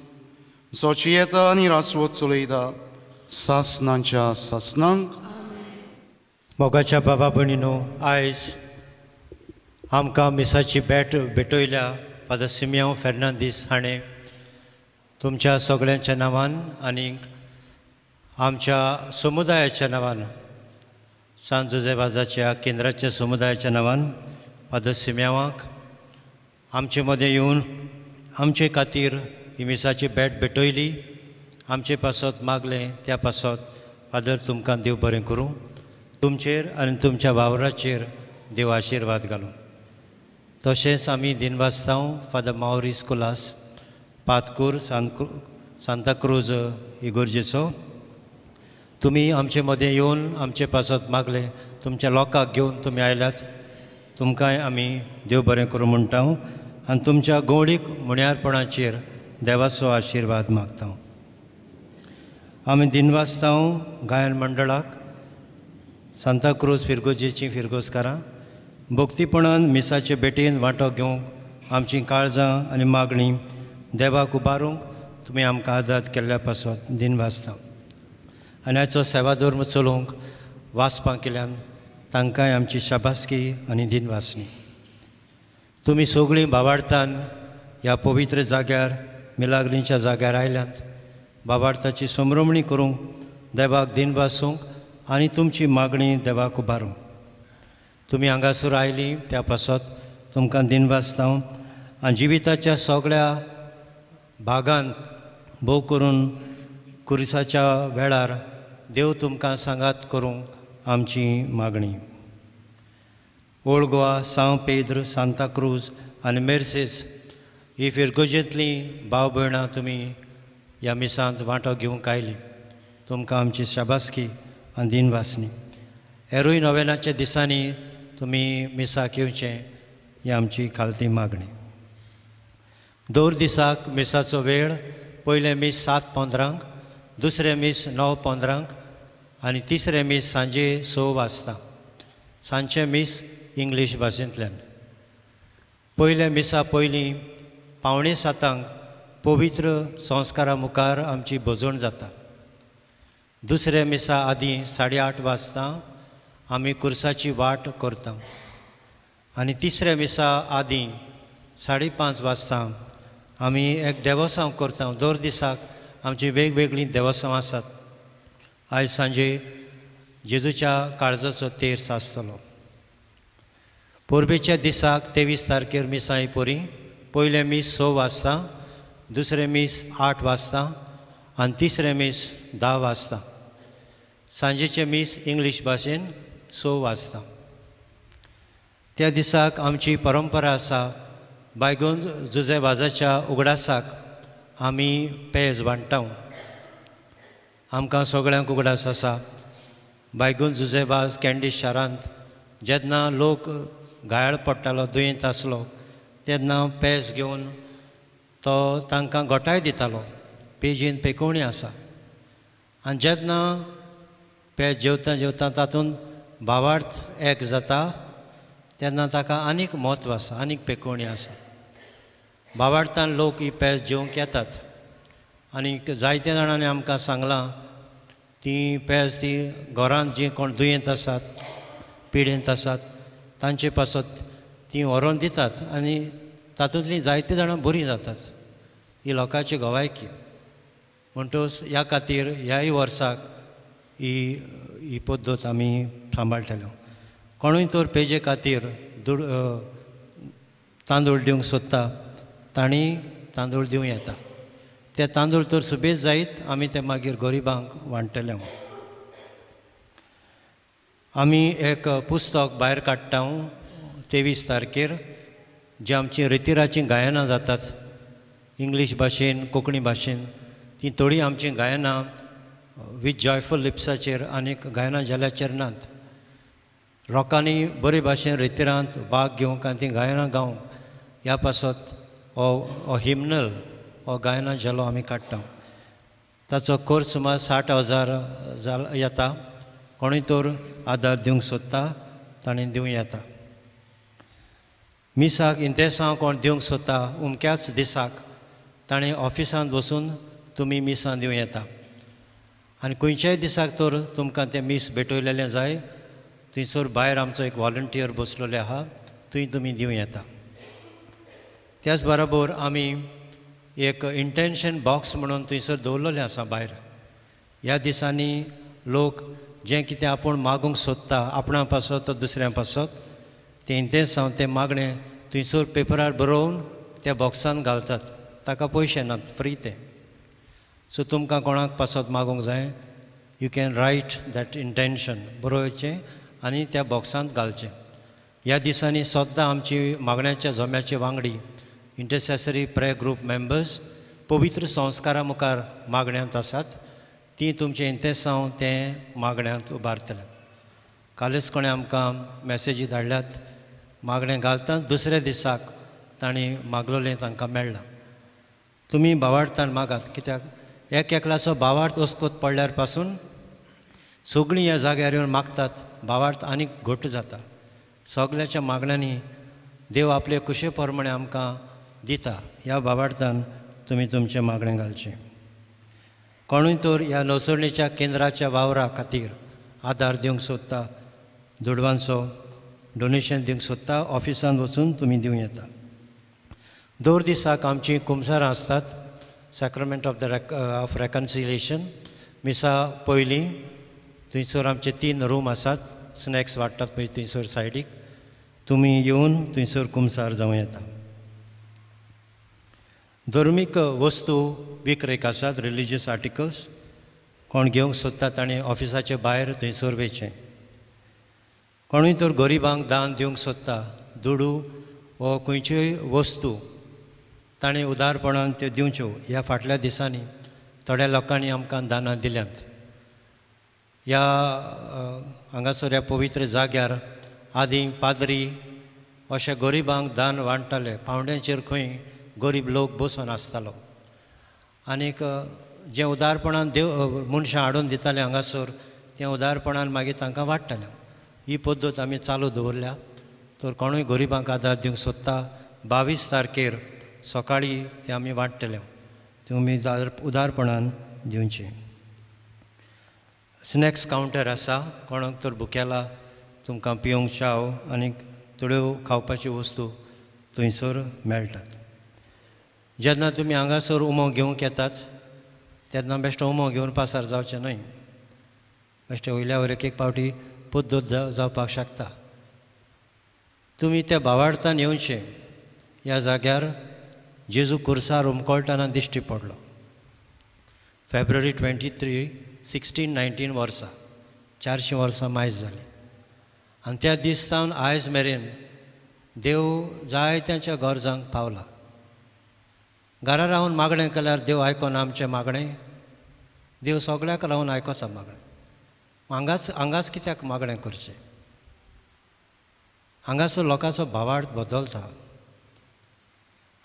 सोची येता आनी रासवत चलयता सासनांच्या सासनांक। मोगाच्या बाबा भयणीनो आयज आमकां मिसाची बॅट भेटयल्या फादर सिमियांव फेर्नांदीस हाणें। तुमच्या सगळ्यांच्या नांवान आनीक आमच्या समुदायाच्या नांवान। सांज जोजेबाजाच्या केंद्राच्या समुदायाच्या नांवान। फादर सिम्यावांक आमचे मदें येवन आमचे खातीर इमिसाची बॅट भेटयली. आमचे पासत मागलें त्या पासत फादर तुमकां देव बरें करूं. तुमचेर आनी तुमच्या वावराचेर देव आशिर्वाद घालूं. तशेंच आमी दिनवासतांव फादर मावरीस स्कुलास पातकूर सांतक्रू सांताक्रूज इगोर्जेचो. तुमी आमचे मदें येवन आमचे पासत मागले तुमच्या लोकांक घेवन तुमी आयल्यात तुमकांय आमी देव बरें करूं म्हणटा आनी तुमच्या गवळीक मुण्यारपणाचेर देवाचो आशिर्वाद मागता आमी दिनवासतांव गायन मंडळाक सांताक्रूज फिरगोजेची फिरगोजकारां भक्तीपणान मिसाचे भेटेन वांटो घेवंक आमची काळजां आनी मागणी देवाक उबारूंक तुमी आमकां आदार केल्ल्या पासत दिनवासता आनी हाचो सेवा धर्म चलोवंक वाचपाक केल्यान तांकांय आमची शाबासकी आनी दिनवासणी तुमी सगळीं भावार्थान ह्या पवित्र जाग्यार मिलाग्रीच्या जाग्यार आयल्यात भावार्थाची समरमणी करूंक देवाक दिनवासूंक आनी तुमची मागणी देवाक उबारूंक तुमी हांगासर आयली त्या पासत तुमकां दिनवासता आनी जिविताच्या सगळ्या भागांत भोव करून कुरिसाच्या वेळार देव तुमकां सांगात करूंक आमची मागणी. ओल्ड गोवा सांव पेद्र सांताक्रूज आनी मेर्सेस ही फिरगोजेंतलीं भाव भयणां तुमी ह्या मिसांत वांटो घेवंक आयली तुमकां आमची शाबासकी आनी दिनवासणी हेरूय नोवेनाच्या दिसांनी तुमी मिसाक येवचें ही आमची खालती मागणी. दोन दिसाक मिसाचो वेळ पयले मीस सात पंदरांक दुसरें मीस णव पंदरांक आनी तिसरे मीस सांजे स वाजता. सांजचे मीस इंग्लीश भाशेंतल्यान पयल्या मिसा पयलीं पावणे सातांक पवित्र संस्कारा मुखार आमची भजवण जाता. दुसऱ्या मिसा आदीं साडे आठ वाजता आमी कुर्साची वाट करता. आनी तिसऱ्या मिसा आदीं साडे पांच वाजता आमी एक देवसांव करता. दर दिसाक आमची वेगवेगळीं देवसांव आसात. आयज सांजे जेजूच्या काळजाचो तेर सासतलो पोरबेच्या दिसाक तेवीस तारखेर मिसांय पोरी पयले मीस स वाजता दुसरे मीस आठ वाजता आनी तिसरे मीस धा वाजता. सांजेचे मीस इंग्लीश भाशेन स वाजता. त्या दिसाक आमची परंपरा आसा बायगून जुजेवाजाच्या उगडासाक आमी पेज बांडटाव आमकां सगळ्यांक उगडास आसा. बायगून जुजेबाज कँडी शारांत जेन्ना लोक घायाळ पडटालो दुयेंत आसलो तेन्ना पेज घेवन तो तांकां घोटाय दितालो. पेजीन पेकोवणी आसा. आनी जेन्ना पेज जेवता जेवता तातूंत भावार्थ एक जाता तेन्ना ताका आनीक म्हत्व आसा आनीक पेकोवणी आसा. भावार्थान लोक ही पेज जेवंक येतात. आनी जायत्या जाणांनी आमकां सांगलां ती पेज ती घरांत जी कोण दुयेंत आसात पिडेंत आसात तांचे पासत ती व्हरोन दितात आनी तातूंतलीं जायतीं जाणां बरीं जातात. ही लोकांची गोवायकी. म्हणटच ह्या खातीर ह्याय वर्साक ही ही पद्दत आमी सांबाळटल्यो कोणूय तर पेजे खातीर दुड तांदूळ दिवंक सोदता तांणी तांदूळ दिवं येता. ते तांदूळ तर सुबेज जायत आमी ते मागीर गरिबांक वांटले. आमी एक पुस्तक भायर काडटा तेवीस तारखेर जी आमची रितिराची गायनां जातात इंग्लीश भाशेन कोंकणी भाशेन ती थोडीं आमचीं गायनां वीथ जॉयफूल लिप्साचेर आनीक गायनां जाल्याचेर नात लोकांनी बरे भाशेन रितिरांत भाग घेवंक आनी तीं गायनां गावंक ह्या पासत हो, हो हिमनल हो गायना झेलो आमी काडटा ताचो खर्च सुमार साठ हजार जाल येता। कोणूय तर आदार दिवंक सोदता ताणें दिवं येता। मिसाक इंतेसांव कोण दिवंक सोदता उमक्याच दिसाक ताणें ऑफिसांत वचून तुमी मिसां दिवं येता। आनी खंयच्याय दिसाक तर तुमकां तें मीस भेटयलेलें जाय थंयसर भायर आमचो एक वॉलंटियर बसलेले आहा थंय तुमी दिवं येता। त्याच बरोबर आमी एक इंटेन्शन बॉक्स म्हणून थंयसर दवरलेलें आसा भायर ह्या दिसांनी लोक जें कितें आपूण मागूंक सोदता आपणा पासत दुसऱ्या पासत तें तें सावन तें मागणें थंयसर पेपरार बरोवन त्या बॉक्सान घालतात. ताका पयशे नात फ्री ते. सो तुमकां कोणाक पासत मागूंक जाय you can write that intention बरोवचें आनी त्या बॉक्सांत घालचें. ह्या दिसांनी सद्दां आमची मागण्याच्या जम्याची वांगडी इंटरसेसरी प्रे ग्रूप मेंबर्स पवित्र संस्कारा मुखार मागण्यांत आसात. ती तुमचे इंतेसांव ते मागण्यांत उबारतले कालच कोणें आमकां मॅसेजी धाडल्यात. मागणें घालतना दुसऱ्या दिसाक तांणी मागलोलें तांकां मेळ्ळां. तुमी भावार्थान मागात कित्याक? एक एकल्याचो भावार्थ वस्कोत पडल्यारपासून सगळीं ह्या जाग्यार येवन मागतात भावार्थ आनीक घट्ट जाता. सगल्याच्या मागण्यांनी देव आपले कुशे प्रमाणे आमकां दिता ह्या भावार्थान तुमी तुमचें मागणें घालचें. कोणूय तर ह्या नवसरणीच्या केंद्राच्या वावरा खातीर आदार दिवंक सोदता? दुडवांचो डोनेशन दिवंक सोदता? ऑफिसान वचून तुमी दिवं येता. दर दिसाक आमचीं कुमसारां आसतात sacrament of the rack of reconciliation मिसा पयलीं थंयसर आमचे तीन रूम आसात स्नॅक्स वाडटात पळय थंयसर सायडीक. तुमी येवन थंयसर कुमसार जावं येता. धर्मीक वस्तू विक्रेक आसात रिलिजियस आर्टिकल्स कोण घेवंक सोदता ताणें ऑफिसाचे भायर थंयसर वेचें कोणूय तर गरिबांक दान दिवंक सोदता दुडू वो खंयच्योय वस्तू ताणें उदारपणान त्यो दिवच्यो ह्या फाटल्या दिसांनी थोड्या लोकांनी आमकां दानां दिल्यांत. ह्या हांगासर ह्या पवित्र जाग्यार आदीं पाद्री अशे गरिबांक दान वांडटाले पावंड्यांचेर खंय गरीब लोक बसून आसतालो आनीक जें उदारपणान देव मनशां हाडून दिताले हांगासर तें उदारपणान मागीर तांकां वाडटालें. ही पद्दत आमी चालू दवरल्या. तर कोणूय गरिबांक आदार दिवंक सोदता. बावीस तारखेर सकाळीं तें आमी वाडटले. तुमी उदारपणान दिवचें. स्नॅक्स कावंटर आसा. कोणाक तर भुकेला तुमकां पिवंक चाव आनीक थोड्यो खावपाच्यो वस्तू थंयसर मेळटात. जेन्ना तुमी हांगासर उमो घेवंक येतात तेन्ना बेश्टो उमो घेवन पासार जावचें न्हय बेश्टे वयल्या वयर एक एक पावटी पद्दत जावपाक शकता. तुमी त्या भावार्थान येवचें ह्या जाग्यार जेजू कुर्सार उमकळटना दिश्टी पडलो. फेब्रुवारी ट्वेंटी थ्री सिक्स्टीन नायन्टीन वर्सा चारशीं वर्सां मायज जालीं आनी त्या दीस सावन आयज मेरेन देव जायत्यांच्या गरजांक पावला. घरा रावन मागणें केल्यार देव आयकोना आमचें मागणें. देव सगळ्याक रावन आयकोता मागणें. हांगाच हांगाच कित्याक मागणें करचें? हांगासर लोकांचो भावार्थ बदलता.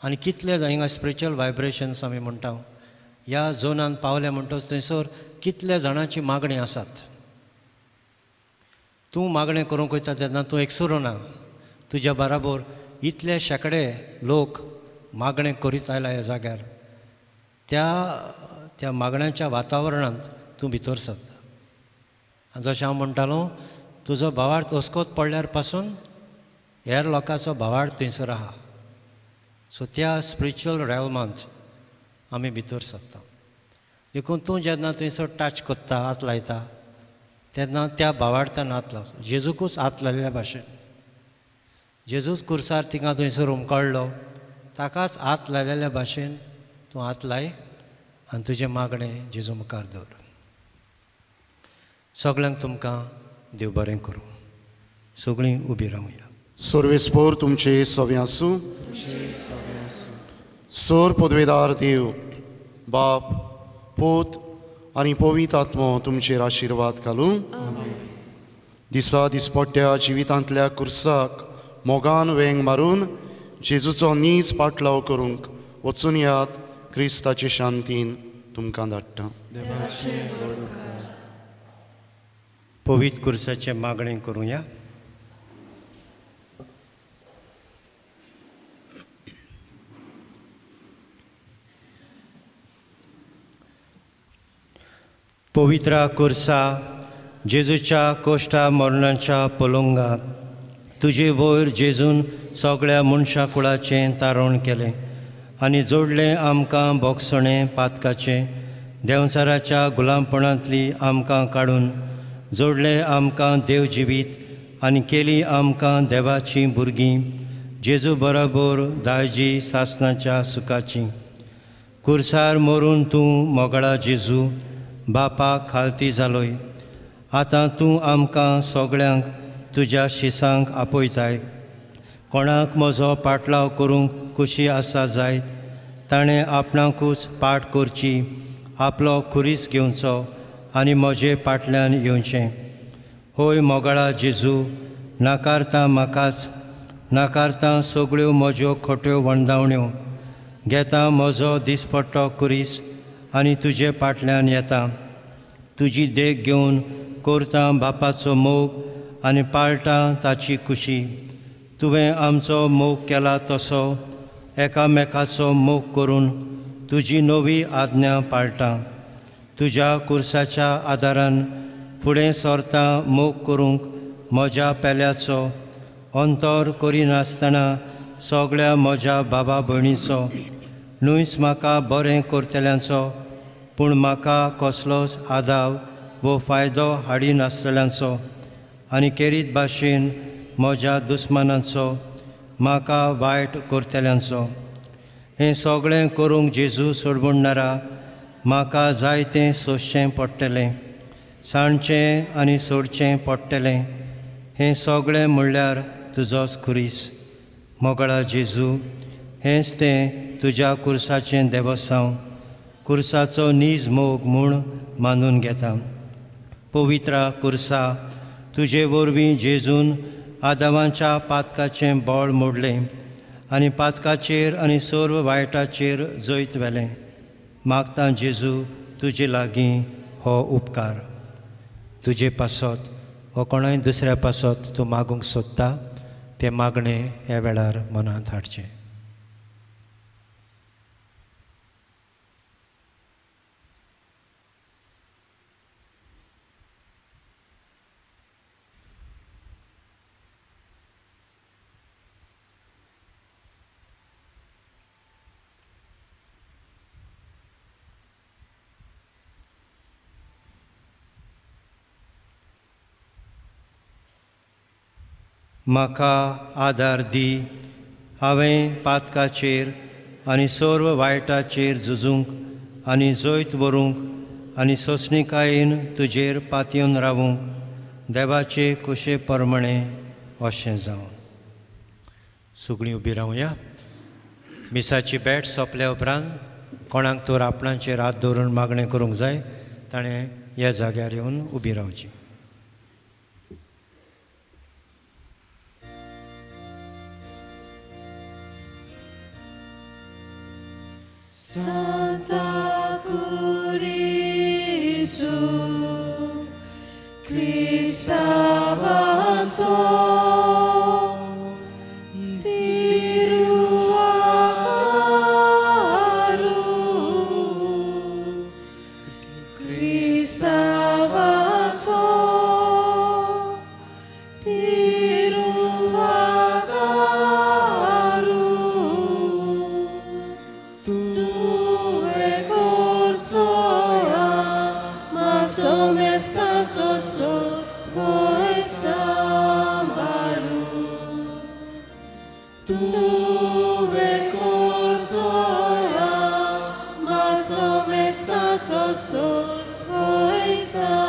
आनी कितले हिंगा स्पिरिच्युअल व्हायब्रेशन्स आमी म्हणटा. ह्या झोनान पावले म्हणटच थंयसर कितले जाणांची मागणी आसात. तूं मागणें करूंक वयता तेन्ना तूं एकसुरो ना. तुज्या बराबर इतले शेकडे लोक मागणें करीत आयला ह्या जाग्यार त्या त्या मागण्यांच्या वातावरणांत तूं भितर सरता आनी जशें हांव म्हणटालो तुजो भावार्थ हुस्कोत पडल्यारपासून हेर लोकांचो भावार्थ थंयसर आहा सो त्या स्पिरिच्युअल रेल्मांत आमी भितर सरता देखून तूं जेन्ना थंयसर टच कोत्ता हात लायता तेन्ना त्या भावार्थान हात लाव. जेजूकूच हात लायल्या भाशेन जेजूच कुर्सार थिंगा थंयसर उमकळ्ळो ताकाच हात लायलेल्या भाशेन तूं हात लाय आनी तुजें मागणें जेजू मुखार दवर. सगळ्यांक तुमकां देव बरें करूं. सगळीं उबी रावया सर्वेस्पोर तुमचे सवे आसूं सोर पदवेदार देव बाप पोत आनी पवित आत्मो तुमचेर आशिर्वाद घालूं. दिसा दिसपट्ट्या जिवितांतल्या कुर्साक मोगान वेंग मारून जेजूचो नीज पाटलाव करूंक वचून यात क्रिस्ताचे शांतीन तुमकां धाडटा पवित कुर्साचें मागणें करुया पवित्रा कुर्सा जेजूच्या कोश्टा मरणाच्या पलुंगा तुजे वयर जेजून सगळ्या मनशा कुळाचें तारण केलें आनी जोडलें आमकां बोगसणें पातकाचें. देंवचाराच्या गुलामपणांतली आमकां काडून जोडलें आमकां देव जिवीत आनी केली आमकां देवाची भुरगीं जेजू बरोबर दाळजी सासनाच्या सुखाची. कुर्सार मरून तूं मोगळा जेजू बापाक खालती जालोय. आतां तूं आमकां सगळ्यांक तुज्या शिसांक आपयताय. कोणाक म्हजो पाटलाव करूंक खुशी आसा जायत ताणें आपणाकूच पाट करची आपलो खुरीस घेवचो आनी म्हजे फाटल्यान येवचें. होय मोगळा जेजू नाकारता म्हाकाच नाकारता सगळ्यो म्हज्यो खोट्यो वणदावण्यो घेता म्हजो दिसपट्टो कुरीस आनी तुजे फाटल्यान येता. तुजी देख घेवन करता बापाचो मोग आनी पाळटा ताची खुशी. तुवें आमचो मोग केला तसो एकामेकाचो मोग करून तुजी नवी आज्ञा पाळटा. तुज्या कुर्साच्या आदारान फुडें सरता मोग करूंक म्हज्या पेल्याचो अंतर करिनासतना सगळ्या म्हज्या बाबा भयणीचो. न्हूच म्हाका बरें करतल्यांचो पूण म्हाका कसलोच आदाव वो फायदो हाडिनासतल्यांचो. आनी केरीत भाशेन म्हज्या दुस्मानांचो म्हाका वायट करतल्यांचो. हें सगळें करूंक जेजू सोडबुडणारा म्हाका जायतें सोंसचें पडटलें सांडचें आनी सोडचें पडटलें. हें सगळें म्हणल्यार तुजोच खुरीस मोगळा जेजू हेंच तें तुज्या कुर्साचें देवसांव कुर्साचो नीज मोग म्हूण मानून घेता. पवित्रा कुर्सा तुजे वरवीं जेजून आदामाच्या पातकाचें बोळ मोडलें आनी पातकाचेर आनी सर्व वायटाचेर जैत व्हेलें. मागता जेजू तुजे लागीं हो उपकार. तुजे पासत हो कोणाय दुसऱ्या पासत तूं मागूंक सोदता तें मागणें ह्या वेळार मनांत हाडचें. म्हाका आदार दी. हांवें पातकाचेर आनी सर्व वायटाचेर झुजूंक आनी जैत व्हरूंक आनी सोंसणीकायेन तुजेर पातयेवन रावूंक देवाचे कुशे परमणें अशें जावं. सगळीं उबी रावया मिसाची बॅट सोंपल्या उपरांत कोणाक तर आपणाचेर हात दवरून मागणें करूंक जाय ताणें ह्या जाग्यार येवन उबी रावची. Santa por Cristo avançou. sun.